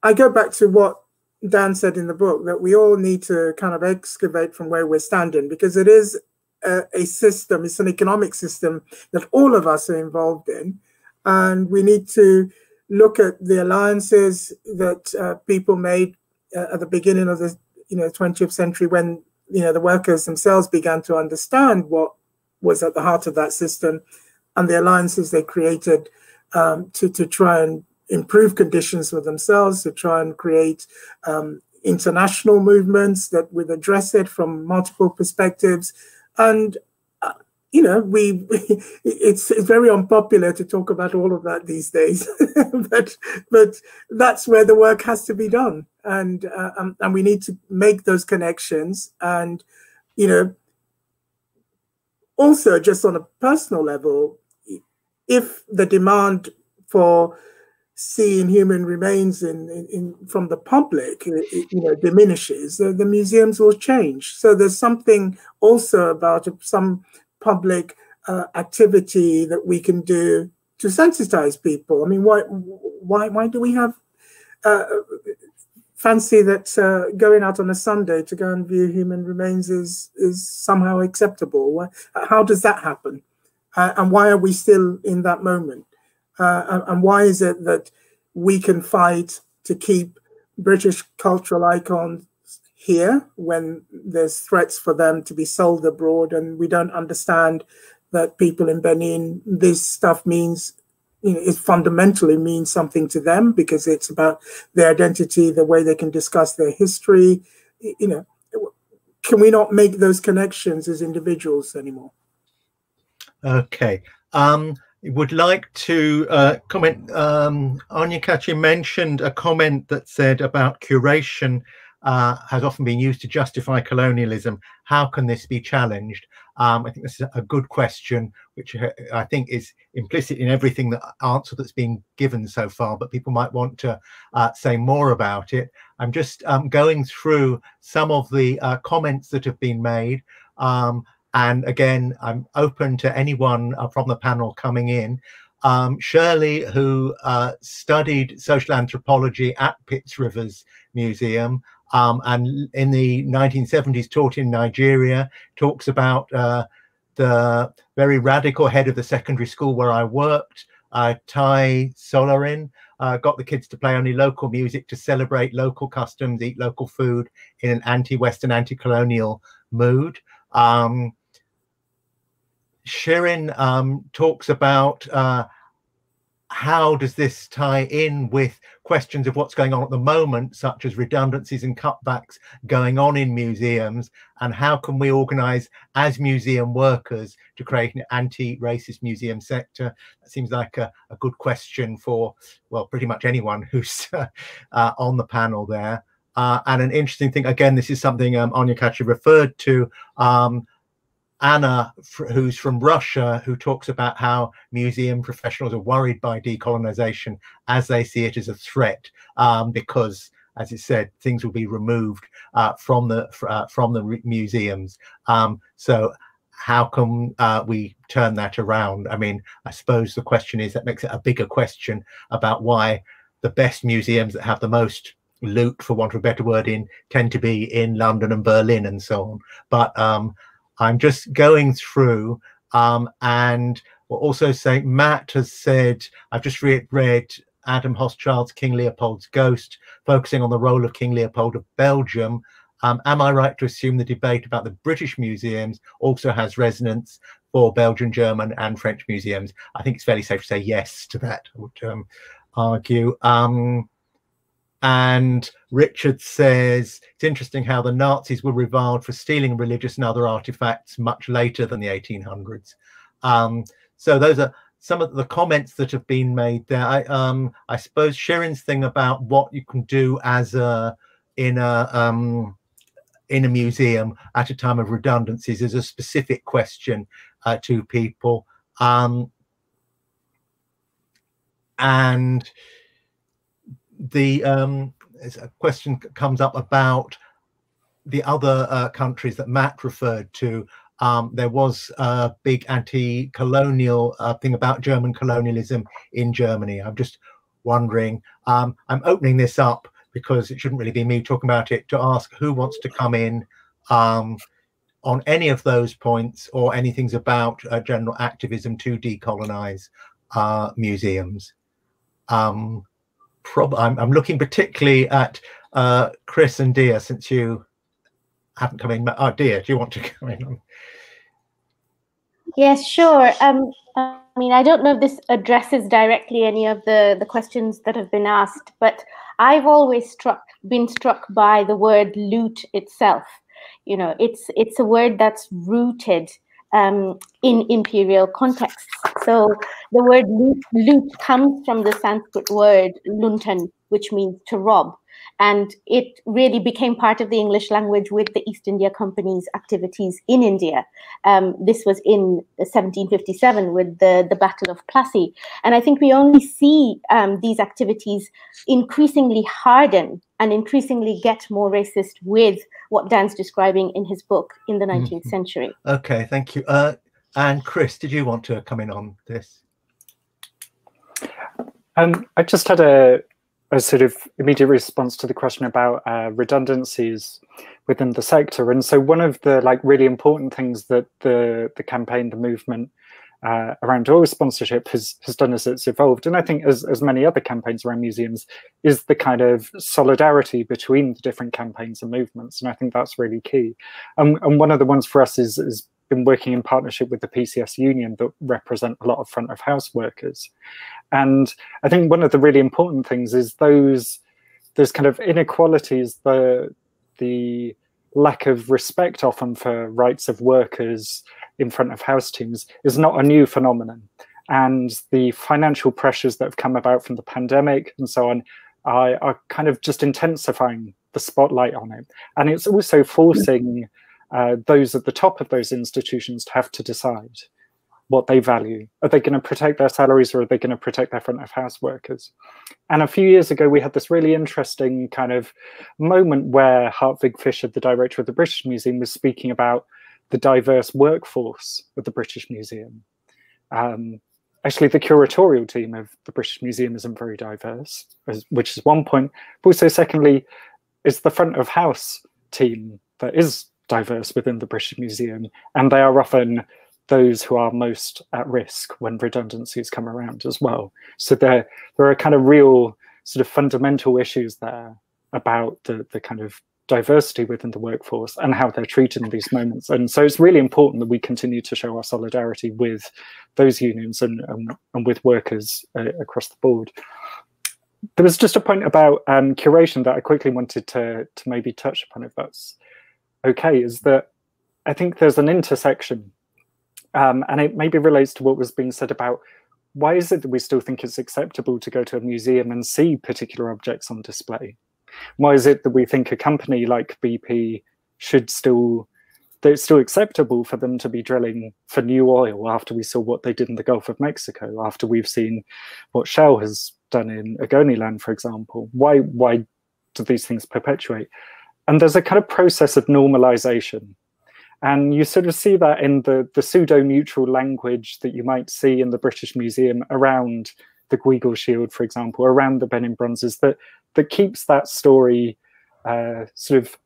I go back to what Dan said in the book that we all need to kind of excavate from where we're standing because it is a, a, system, it's an economic system that all of us are involved in. And we need to look at the alliances that uh, people made uh, at the beginning of the you know 20th century when you know the workers themselves began to understand what was at the heart of that system and the alliances they created um, to, to try and improve conditions for themselves, to try and create um, international movements that would address it from multiple perspectives. And, uh, you know, we it's, it's very unpopular to talk about all of that these days, but but that's where the work has to be done, and uh, um, and we need to make those connections, and you know, also just on a personal level, if the demand for seeing human remains in, in, in from the public you know diminishes the, the, museums will change so there's something also about some public uh, activity that we can do to sensitize people. I mean, why why why do we have uh, fancy that uh, going out on a Sunday to go and view human remains is is somehow acceptable? How does that happen? Uh, and why are we still in that moment? Uh, and, and why is it that we can fight to keep British cultural icons here when there's threats for them to be sold abroad, and we don't understand that people in Benin, this stuff means you know, it fundamentally means something to them because it's about their identity, the way they can discuss their history. You know, can we not make those connections as individuals anymore? Okay. Um, would like to uh, comment. Um, Kachi mentioned a comment that said about curation uh, has often been used to justify colonialism. How can this be challenged? Um, I think this is a good question, which uh, I think is implicit in everything that answer that's been given so far, but people might want to uh, say more about it. I'm just um, going through some of the uh, comments that have been made. Um, and again, I'm open to anyone uh, from the panel coming in. Um, Shirley, who uh, studied social anthropology at Pitts Rivers Museum, um, and in the 1970s taught in Nigeria, talks about uh, the very radical head of the secondary school where I worked, uh, Tai Solarin, uh, got the kids to play only local music to celebrate local customs, eat local food in an anti-Western, anti-colonial mood. Um, Shirin um, talks about uh, how does this tie in with questions of what's going on at the moment, such as redundancies and cutbacks going on in museums, and how can we organize as museum workers to create an anti-racist museum sector? That seems like a, a, good question for, well, pretty much anyone who's uh, uh, on the panel there. Uh, and an interesting thing, again, this is something um, Onyekachi referred to, um, Anna, who's from Russia, who talks about how museum professionals are worried by decolonization as they see it as a threat, um, because, as it said, things will be removed uh, from the uh, from the museums. Um, so, how can uh, we turn that around? I mean, I suppose the question is that makes it a bigger question about why the best museums that have the most loot, for want of a better word, in tend to be in London and Berlin and so on. But um, I'm just going through um, and we're also saying Matt has said, I've just read, read Adam Hochschild's King Leopold's Ghost, focusing on the role of King Leopold of Belgium. Um, am I right to assume the debate about the British museums also has resonance for Belgian, German, and French museums? I think it's fairly safe to say yes to that, I would um, argue. Um, and Richard says it's interesting how the Nazis were reviled for stealing religious and other artifacts much later than the 1800s. Um, so those are some of the comments that have been made there. I, um, I suppose Shirin's thing about what you can do as a in a um, in a museum at a time of redundancies is a specific question uh, to people. Um, and the um, a question comes up about the other uh, countries that Matt referred to. Um, there was a big anti-colonial uh, thing about German colonialism in Germany. I'm just wondering. Um, I'm opening this up because it shouldn't really be me talking about it to ask who wants to come in um, on any of those points or anything's about uh, general activism to decolonize uh, museums. Um, prob I'm, I'm looking particularly at uh, Chris and Diya since you haven't come in. Oh, Diya, do you want to come in? Yes, sure. Um, I mean, I don't know if this addresses directly any of the, the questions that have been asked, but I've always struck been struck by the word loot itself. You know, it's it's a word that's rooted um, in imperial contexts. So the word loot, loot comes from the Sanskrit word luntan, which means to rob. And it really became part of the English language with the East India Company's activities in India. Um, this was in 1757 with the, the Battle of Plassey. And I think we only see um, these activities increasingly harden and increasingly get more racist with what Dan's describing in his book in the 19th mm-hmm. century. Okay, thank you. Uh, and Chris, did you want to come in on this? Um, I just had a, a sort of immediate response to the question about uh, redundancies within the sector. And so one of the like really important things that the the campaign, the movement uh, around oil sponsorship has has done as it's evolved, and I think as as many other campaigns around museums, is the kind of solidarity between the different campaigns and movements, and I think that's really key. Um, and one of the ones for us is is been working in partnership with the PCS union that represent a lot of front of house workers. And I think one of the really important things is those those kind of inequalities, the the lack of respect often for rights of workers in front of house teams is not a new phenomenon. And the financial pressures that have come about from the pandemic and so on are, are kind of just intensifying the spotlight on it. And it's also forcing uh, those at the top of those institutions have to decide what they value. Are they going to protect their salaries or are they going to protect their front of house workers? And a few years ago, we had this really interesting kind of moment where Hartwig Fischer, the director of the British Museum, was speaking about the diverse workforce of the British Museum. Um, actually, the curatorial team of the British Museum isn't very diverse, which is one point. But also, secondly, is the front of house team that is diverse within the British Museum, and they are often those who are most at risk when redundancies come around as well. So there, there are kind of real sort of fundamental issues there about the, the kind of diversity within the workforce and how they're treated in these moments. And so it's really important that we continue to show our solidarity with those unions and, and, and with workers uh, across the board. There was just a point about um, curation that I quickly wanted to, to maybe touch upon if that's okay, is that I think there's an intersection um, and it maybe relates to what was being said about why is it that we still think it's acceptable to go to a museum and see particular objects on display? Why is it that we think a company like BP should still that it's still acceptable for them to be drilling for new oil after we saw what they did in the Gulf of Mexico, after we've seen what Shell has done in Ogoniland, for example? Why why do these things perpetuate? And there's a kind of process of normalization and you sort of see that in the, the pseudo neutral language that you might see in the British Museum around the Gweagal Shield, for example, around the Benin bronzes, that, that keeps that story uh, sort of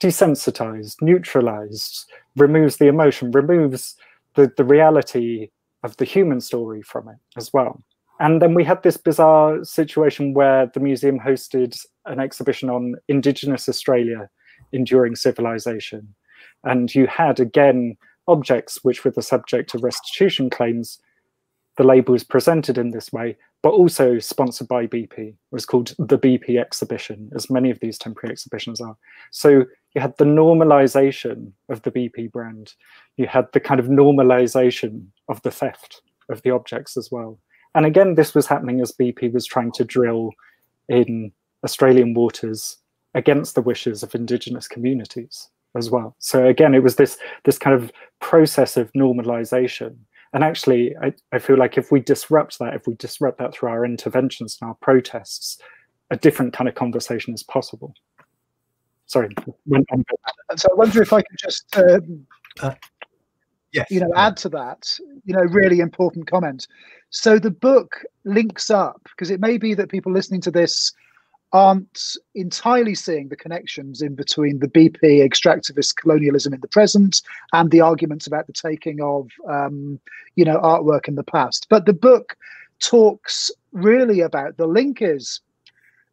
desensitized, neutralized, removes the emotion, removes the, the reality of the human story from it as well. And then we had this bizarre situation where the museum hosted an exhibition on Indigenous Australia enduring civilization. And you had, again, objects which were the subject of restitution claims. The label was presented in this way, but also sponsored by BP. It was called the BP exhibition, as many of these temporary exhibitions are. So you had the normalization of the BP brand. You had the kind of normalization of the theft of the objects as well. And again, this was happening as BP was trying to drill in Australian waters against the wishes of indigenous communities as well. So again, it was this this kind of process of normalization. And actually, I, I feel like if we disrupt that, if we disrupt that through our interventions and our protests, a different kind of conversation is possible. Sorry. So I wonder if I could just, um, uh, yes. you know, add to that, you know, really important comment. So the book links up because it may be that people listening to this aren't entirely seeing the connections in between the BP extractivist colonialism in the present and the arguments about the taking of, um, you know, artwork in the past. But the book talks really about the link is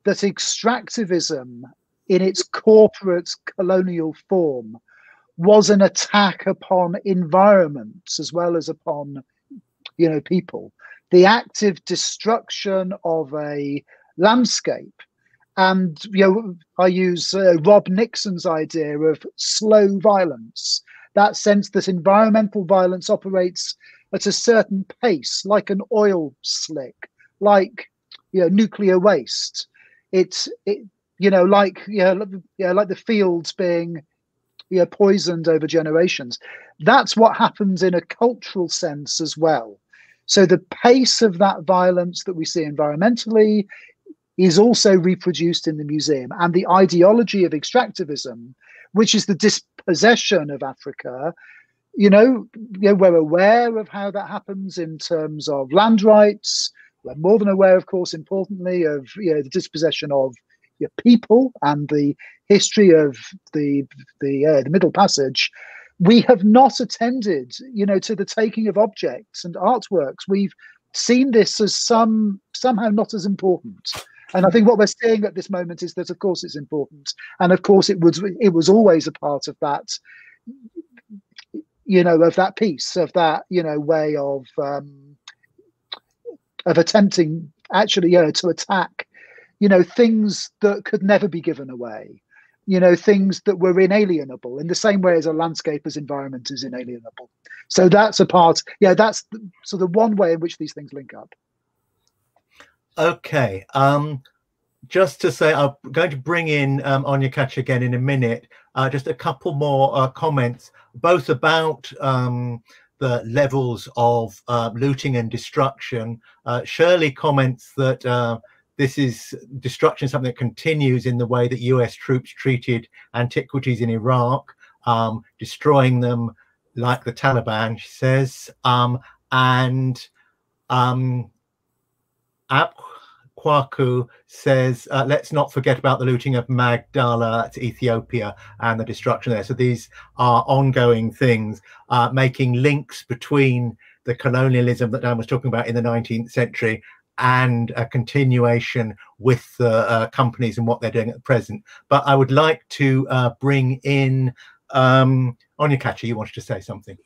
that extractivism in its corporate colonial form was an attack upon environments as well as upon, you know, people. The active destruction of a landscape and you know, I use uh, Rob Nixon's idea of slow violence, that sense that environmental violence operates at a certain pace, like an oil slick, like you know, nuclear waste. It's it, you know, like yeah, yeah, like the fields being you know, poisoned over generations. That's what happens in a cultural sense as well. So the pace of that violence that we see environmentally is also reproduced in the museum. And the ideology of extractivism, which is the dispossession of Africa, you know, you know, we're aware of how that happens in terms of land rights. we're more than aware, of course, importantly, of you know the dispossession of people and the history of the the uh, the Middle Passage. We have not attended, you know, to the taking of objects and artworks. We've seen this as some somehow not as important. And I think what we're seeing at this moment is that, of course, it's important, and of course, it was it was always a part of that, you know, of that piece of that, you know, way of um, of attempting actually, you know, to attack, you know, things that could never be given away, you know, things that were inalienable in the same way as a landscaper's environment is inalienable. So that's a part, yeah, that's the, so the one way in which these things link up. Okay. Um, just to say, I'm going to bring in um, Onyekachi again in a minute. Uh, just a couple more uh, comments, both about um, the levels of uh, looting and destruction. Uh, Shirley comments that uh, this is destruction, something that continues in the way that US troops treated antiquities in Iraq, um, destroying them like the Taliban, she says. Um, and um, Kwaku says, uh, let's not forget about the looting of Magdala to Ethiopia and the destruction there. So these are ongoing things, uh, making links between the colonialism that Dan was talking about in the 19th century and a continuation with the uh, companies and what they're doing at the present. But I would like to uh, bring in um, Onyekachi, you wanted to say something.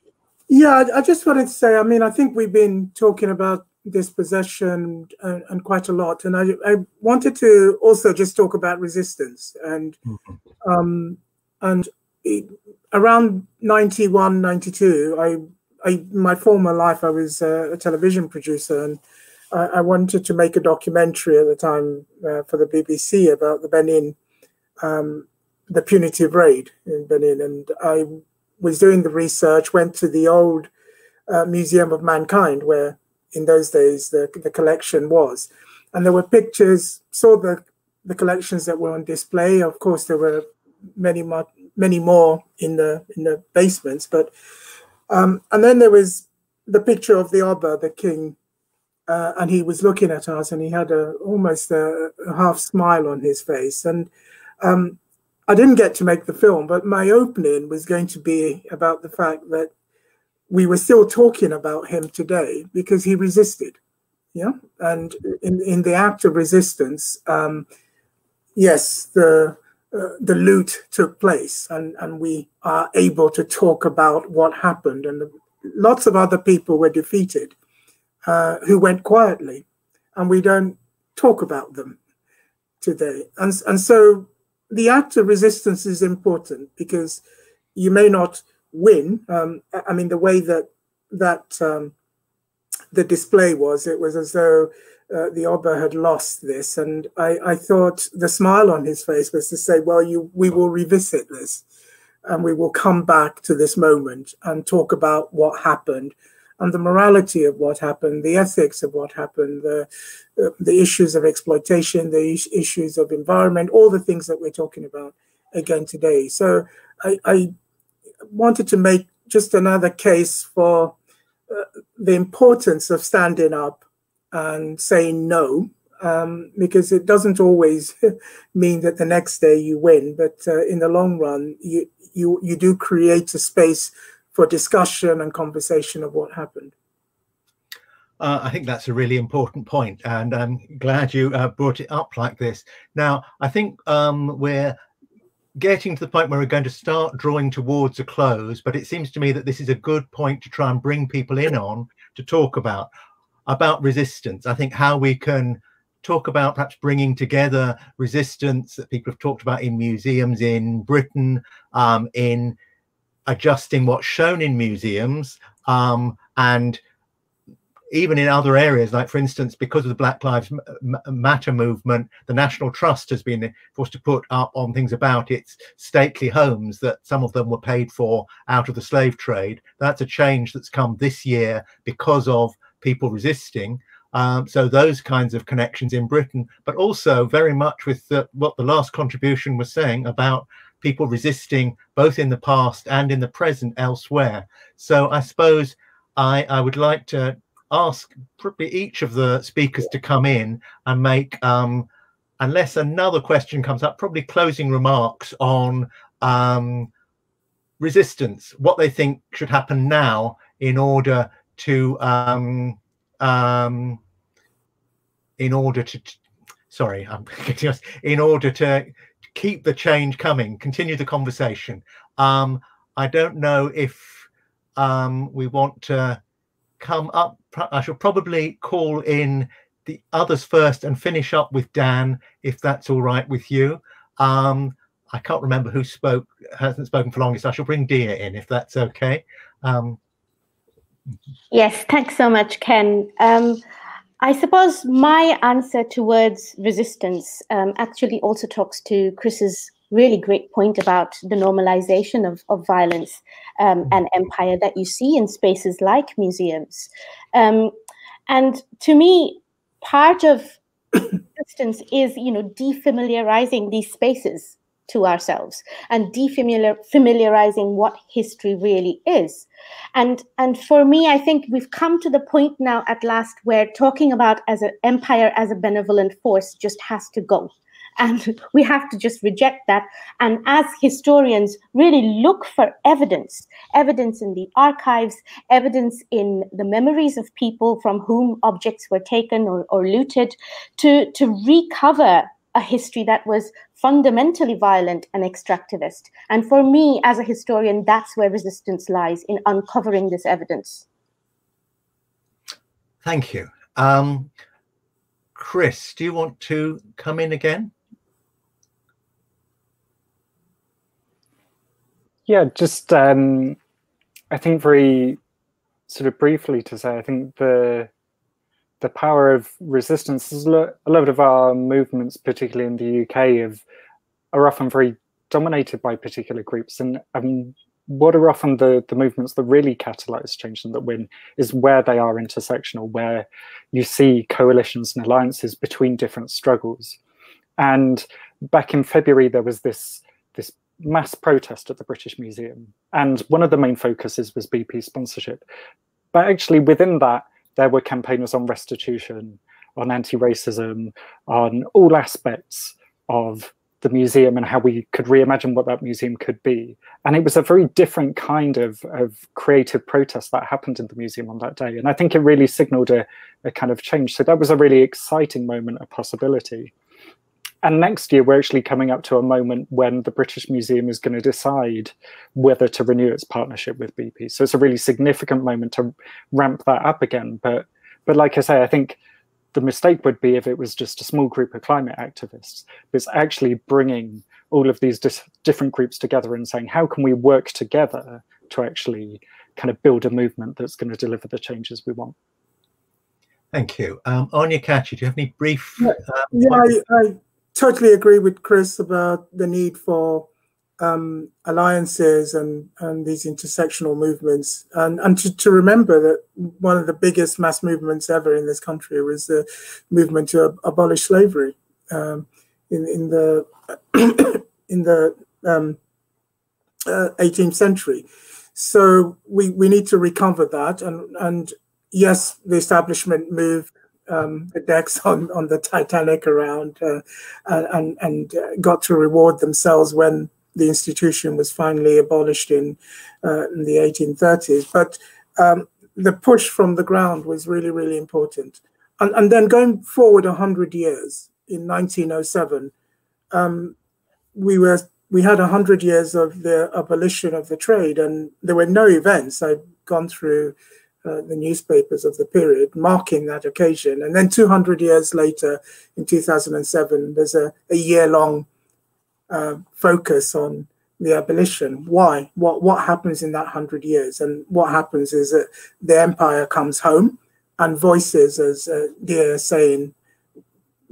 Yeah, I just wanted to say, I mean, I think we've been talking about dispossession and, and quite a lot. And I, I, wanted to also just talk about resistance and mm-hmm. um, and it, around 91, 92, I, I my former life I was a, a television producer and I, I, wanted to make a documentary at the time uh, for the BBC about the Benin, um, the punitive raid in Benin, and I was doing the research, went to the old uh, Museum of Mankind where in those days the, the collection was. And there were pictures, saw the, the collections that were on display. Of course, there were many more, many more in the in the basements, but um, and then there was the picture of the Oba, the king, uh, and he was looking at us, and he had a almost a, a half smile on his face. And um, I didn't get to make the film, but my opening was going to be about the fact that we were still talking about him today because he resisted. Yeah, and in, in the act of resistance, um, yes, the uh, the loot took place, and and we are able to talk about what happened, and the, lots of other people were defeated uh, who went quietly, and we don't talk about them today, and and so the act of resistance is important because you may not win. Um, I mean, the way that that um, the display was, it was as though uh, the Oba had lost this, and I, I, thought the smile on his face was to say, "Well, you, we will revisit this, and we will come back to this moment and talk about what happened." And the morality of what happened, the ethics of what happened, the uh, the issues of exploitation, the issues of environment, all the things that we're talking about again today. So I, I wanted to make just another case for uh, the importance of standing up and saying no, um, because it doesn't always mean that the next day you win, but uh, in the long run, you, you, you do create a space for discussion and conversation of what happened. Uh, I think that's a really important point, and I'm glad you uh, brought it up like this. Now, I think um, we're getting to the point where we're going to start drawing towards a close, but it seems to me that this is a good point to try and bring people in on to talk about about resistance. I think how we can talk about perhaps bringing together resistance that people have talked about in museums in Britain, um, in adjusting what's shown in museums, um, and even in other areas, like for instance, because of the Black Lives Matter movement, the National Trust has been forced to put up on things about its stately homes that some of them were paid for out of the slave trade. That's a change that's come this year because of people resisting. Um, so those kinds of connections in Britain, but also very much with the, what the last contribution was saying about people resisting both in the past and in the present elsewhere. So I suppose I, I would like to ask probably each of the speakers to come in and make, um, unless another question comes up, probably closing remarks on um, resistance, what they think should happen now in order to um, um, in order to sorry i'm getting us in order to keep the change coming continue the conversation. Um, i don't know if um, we want to come up i shall probably call in the others first and finish up with dan if that's all right with you. Um, i can't remember who spoke hasn't spoken for longest. I shall bring Diya in if that's okay. Um, yes thanks so much ken. Um, I suppose my answer towards resistance um, actually also talks to Chris's really great point about the normalization of, of violence um, mm-hmm. and empire that you see in spaces like museums. Um, and to me, part of resistance is, you know, defamiliarizing these spaces to ourselves and defamiliarizing what history really is. And and for me i think we've come to the point now at last where talking about as an empire as a benevolent force just has to go. And we have to just reject that. And as historians really look for evidence evidence in the archives evidence in the memories of people from whom objects were taken or, or looted to to recover a history that was fundamentally violent and extractivist. And for me, as a historian, that's where resistance lies in uncovering this evidence. Thank you. Um, Chris, do you want to come in again? Yeah, just um, I think very sort of briefly to say, I think the the power of resistance. Is a lot of our movements, particularly in the UK, have, are often very dominated by particular groups, and um, what are often the, the movements that really catalyze change and that win is where they are intersectional, where you see coalitions and alliances between different struggles. And back in February, there was this this mass protest at the British Museum, and one of the main focuses was BP sponsorship. But actually, within that, there were campaigners on restitution, on anti-racism, on all aspects of the museum and how we could reimagine what that museum could be. And it was a very different kind of, of creative protest that happened in the museum on that day. And I think it really signaled a, a kind of change. So that was a really exciting moment, a possibility. And next year, we're actually coming up to a moment when the British Museum is going to decide whether to renew its partnership with BP. So it's a really significant moment to ramp that up again. But, but like I say, I think the mistake would be if it was just a small group of climate activists. It's actually bringing all of these different groups together and saying, how can we work together to actually kind of build a movement that's going to deliver the changes we want? Thank you. Um, Onyekachi, do you have any brief? Yeah, um, yeah I, I, totally agree with Chris about the need for um, alliances and, and these intersectional movements. And, and to, to remember that one of the biggest mass movements ever in this country was the movement to abolish slavery um, in, in the, in the um, uh, 18th century. So we, we need to recover that. And, and yes, the establishment moved um, the decks on, on the Titanic around uh, and, and uh, got to reward themselves when the institution was finally abolished in, uh, in the 1830s. But um, the push from the ground was really, really important. And, and then going forward 100 years, in 1907, um, we were we had 100 years of the abolition of the trade, and there were no events. I've gone through uh, the newspapers of the period marking that occasion. And then 200 years later, in 2007, there's a, a year long uh, focus on the abolition. Why? What, what happens in that 100 years? And what happens is that the empire comes home and voices, as uh, Diya saying,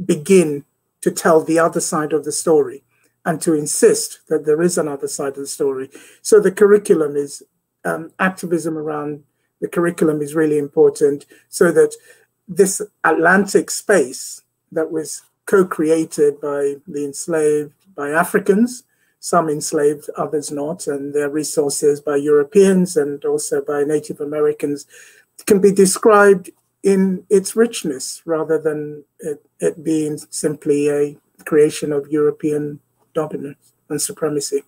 begin to tell the other side of the story and to insist that there is another side of the story. So the curriculum is um, activism around the curriculum is really important so that this Atlantic space that was co-created by the enslaved, by Africans, some enslaved, others not, and their resources by Europeans and also by Native Americans can be described in its richness rather than it, it being simply a creation of European dominance and supremacy.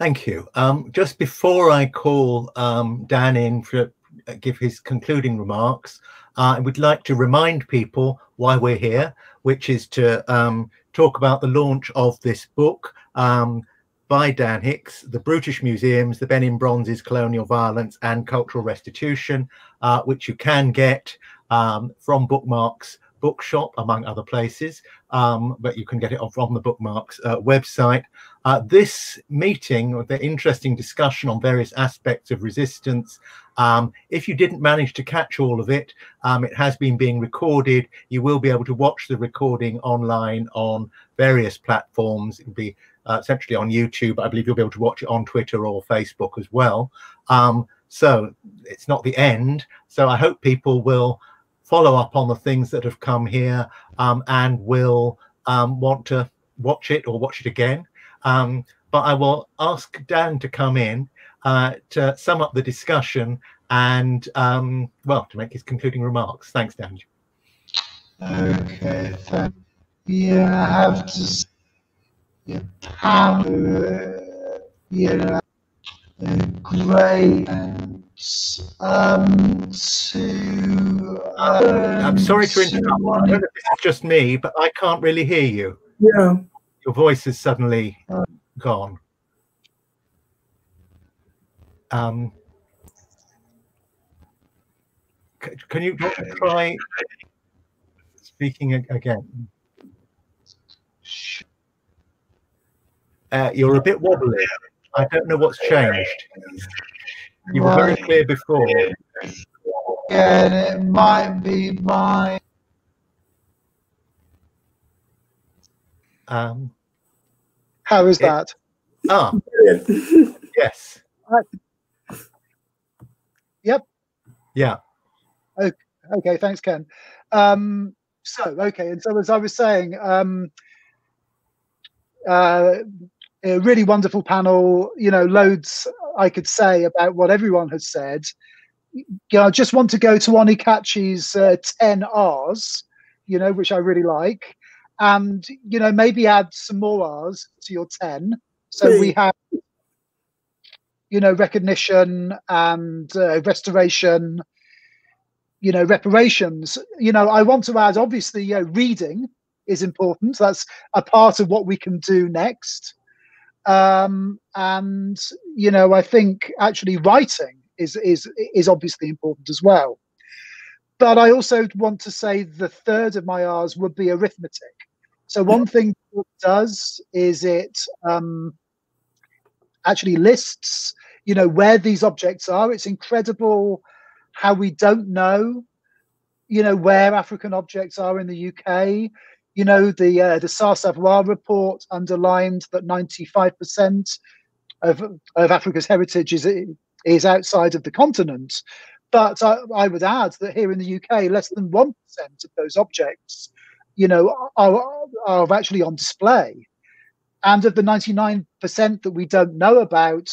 Thank you. Um, just before I call um, Dan in for uh, give his concluding remarks, uh, I would like to remind people why we're here, which is to um, talk about the launch of this book, um, by Dan Hicks, The Brutish Museums, The Benin Bronzes, Colonial Violence and Cultural Restitution, uh, which you can get um, from Bookmarks Bookshop, among other places, um, but you can get it from the Bookmarks uh, website. Uh, this meeting, the interesting discussion on various aspects of resistance, um, if you didn't manage to catch all of it, um, it has been being recorded. You will be able to watch the recording online on various platforms. It'll be uh, essentially on YouTube. I believe you'll be able to watch it on Twitter or Facebook as well. Um, so it's not the end. So I hope people will follow up on the things that have come here um, and will um, want to watch it or watch it again. Um, but I will ask Dan to come in uh, to sum up the discussion and, um, well, to make his concluding remarks. Thanks, Dan. Okay, you. I have to power, you know, great um, to. Um, I'm sorry to interrupt. I don't know if this is just me, but I can't really hear you. Yeah. Your voice is suddenly gone. Um, can you try speaking again? Uh, you're a bit wobbly. I don't know what's changed. You were very clear before. And it might be my. Um, How is it, that? Ah, yes. Yep. Yeah. Okay, okay thanks, Ken. Um, so, okay, and so as I was saying, um, uh, a really wonderful panel. You know, loads I could say about what everyone has said. You know, I just want to go to Onyekachi's uh, 10 R's, you know, which I really like. And, you know, maybe add some more R's to your 10. So we have, you know, recognition and uh, restoration, you know, reparations. You know, I want to add, obviously, you know, reading is important. That's a part of what we can do next. Um, and you know, I think actually writing is is is obviously important as well. But I also want to say the third of my R's would be arithmetic. So one thing it does is it um, actually lists, you know, where these objects are. It's incredible how we don't know, you know, where African objects are in the UK you know, the uh, the Sarr-Savoy report underlined that 95% of, of Africa's heritage is is outside of the continent. But I, I would add that here in the UK, less than 1% of those objects, you know, are, are actually on display. And of the 99% that we don't know about,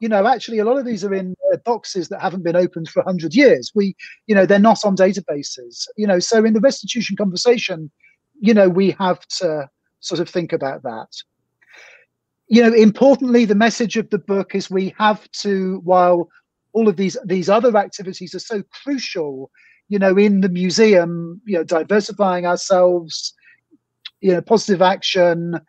you know, actually a lot of these are in uh, boxes that haven't been opened for 100 years. We, you know, they're not on databases. You know, so in the restitution conversation, you know, we have to sort of think about that. You know, importantly, the message of the book is we have to, while all of these these other activities are so crucial, you know, in the museum, you know, diversifying ourselves, you know, positive action,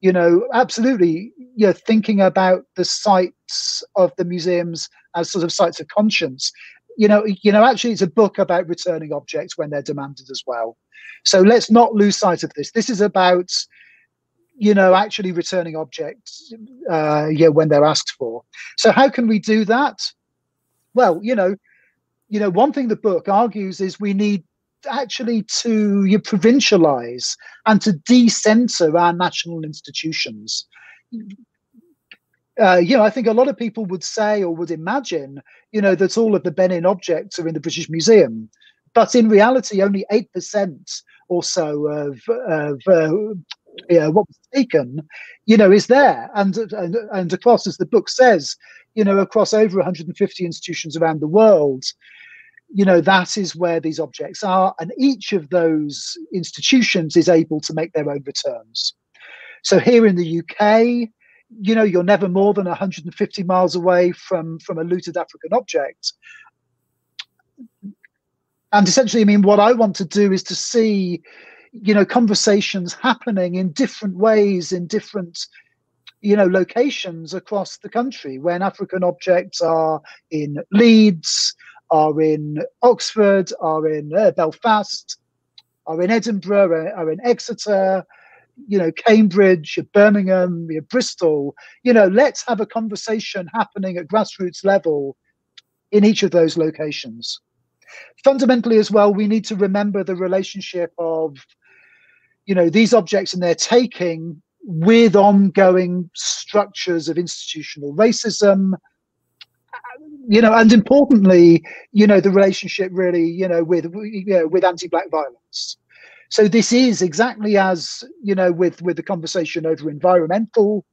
you know, absolutely, you know, thinking about the sites of the museums as sort of sites of conscience. You know, you know, actually, it's a book about returning objects when they're demanded as well. So let's not lose sight of this. This is about, you know, actually returning objects, uh, yeah, when they're asked for. So how can we do that? Well, you know, you know, one thing the book argues is we need actually to you provincialize and to decenter our national institutions. Uh, you know, I think a lot of people would say or would imagine, you know, that all of the Benin objects are in the British Museum. But in reality, only 8% or so of, of uh, yeah, what was taken, you know, is there. And, and, and across, as the book says, you know, across over 150 institutions around the world, you know that is where these objects are and each of those institutions is able to make their own returns so here in the uk you know you're never more than 150 miles away from from a looted african object. And essentially i mean what i want to do is to see you know conversations happening in different ways in different you know locations across the country. When african objects are in leeds are in oxford are in uh, belfast are in edinburgh are in exeter you know cambridge birmingham bristol you know let's have a conversation happening at grassroots level in each of those locations. Fundamentally as well we need to remember the relationship of you know these objects and their taking with ongoing structures of institutional racism. Uh, you know and importantly you know the relationship really you know with you know with anti-black violence so this is exactly as you know with with the conversation over environmental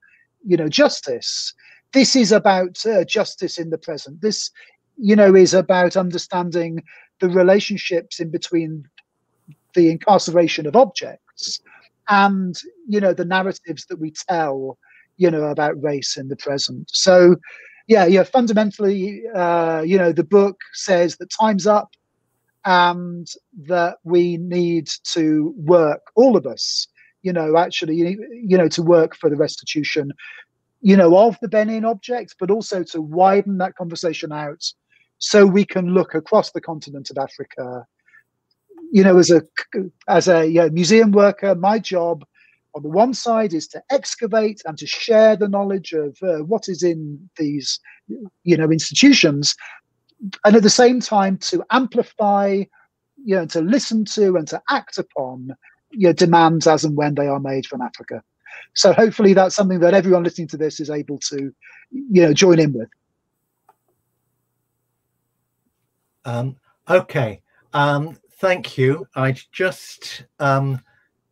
you know justice. This is about uh, justice in the present. This you know is about understanding the relationships in between the incarceration of objects and you know the narratives that we tell you know about race in the present. So yeah yeah fundamentally uh you know the book says that time's up and that we need to work all of us you know actually you know to work for the restitution you know of the benin objects but also to widen that conversation out so we can look across the continent of africa you know, as a as a museum worker, my job on the one side is to excavate and to share the knowledge of uh, what is in these, you know, institutions, and at the same time to amplify, you know, to listen to and to act upon, your know, demands as and when they are made from Africa. So hopefully that's something that everyone listening to this is able to, you know, join in with. Um, okay. Um, thank you. I'd just um,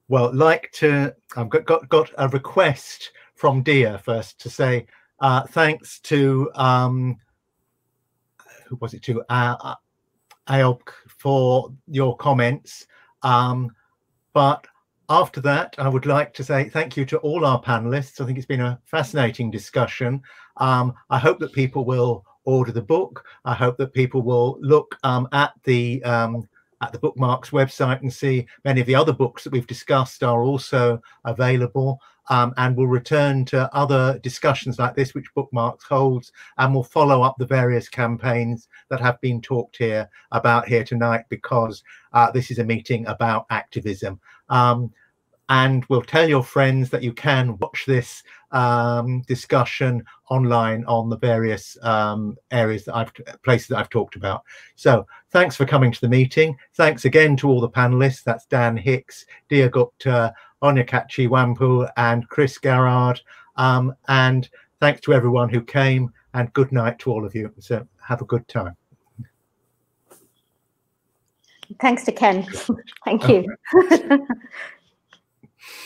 well like to. I've got got, got a request from Diya first to say uh, thanks to um, who was it to uh, Aelk for your comments. Um, but after that, I would like to say thank you to all our panelists. I think it's been a fascinating discussion. Um, I hope that people will order the book. I hope that people will look um, at the um, at the bookmarks website and see many of the other books that we've discussed are also available um, and we'll return to other discussions like this which bookmarks holds and we'll follow up the various campaigns that have been talked here about here tonight because uh, this is a meeting about activism um, and we'll tell your friends that you can watch this um, discussion online on the various um, areas that I've places that I've talked about. So thanks for coming to the meeting. Thanks again to all the panelists. That's Dan Hicks, Diya Gupta, Onyekachi Wambu, and Chris Garrard. Um, and thanks to everyone who came. And good night to all of you. So have a good time. Thanks to Ken. Thank you.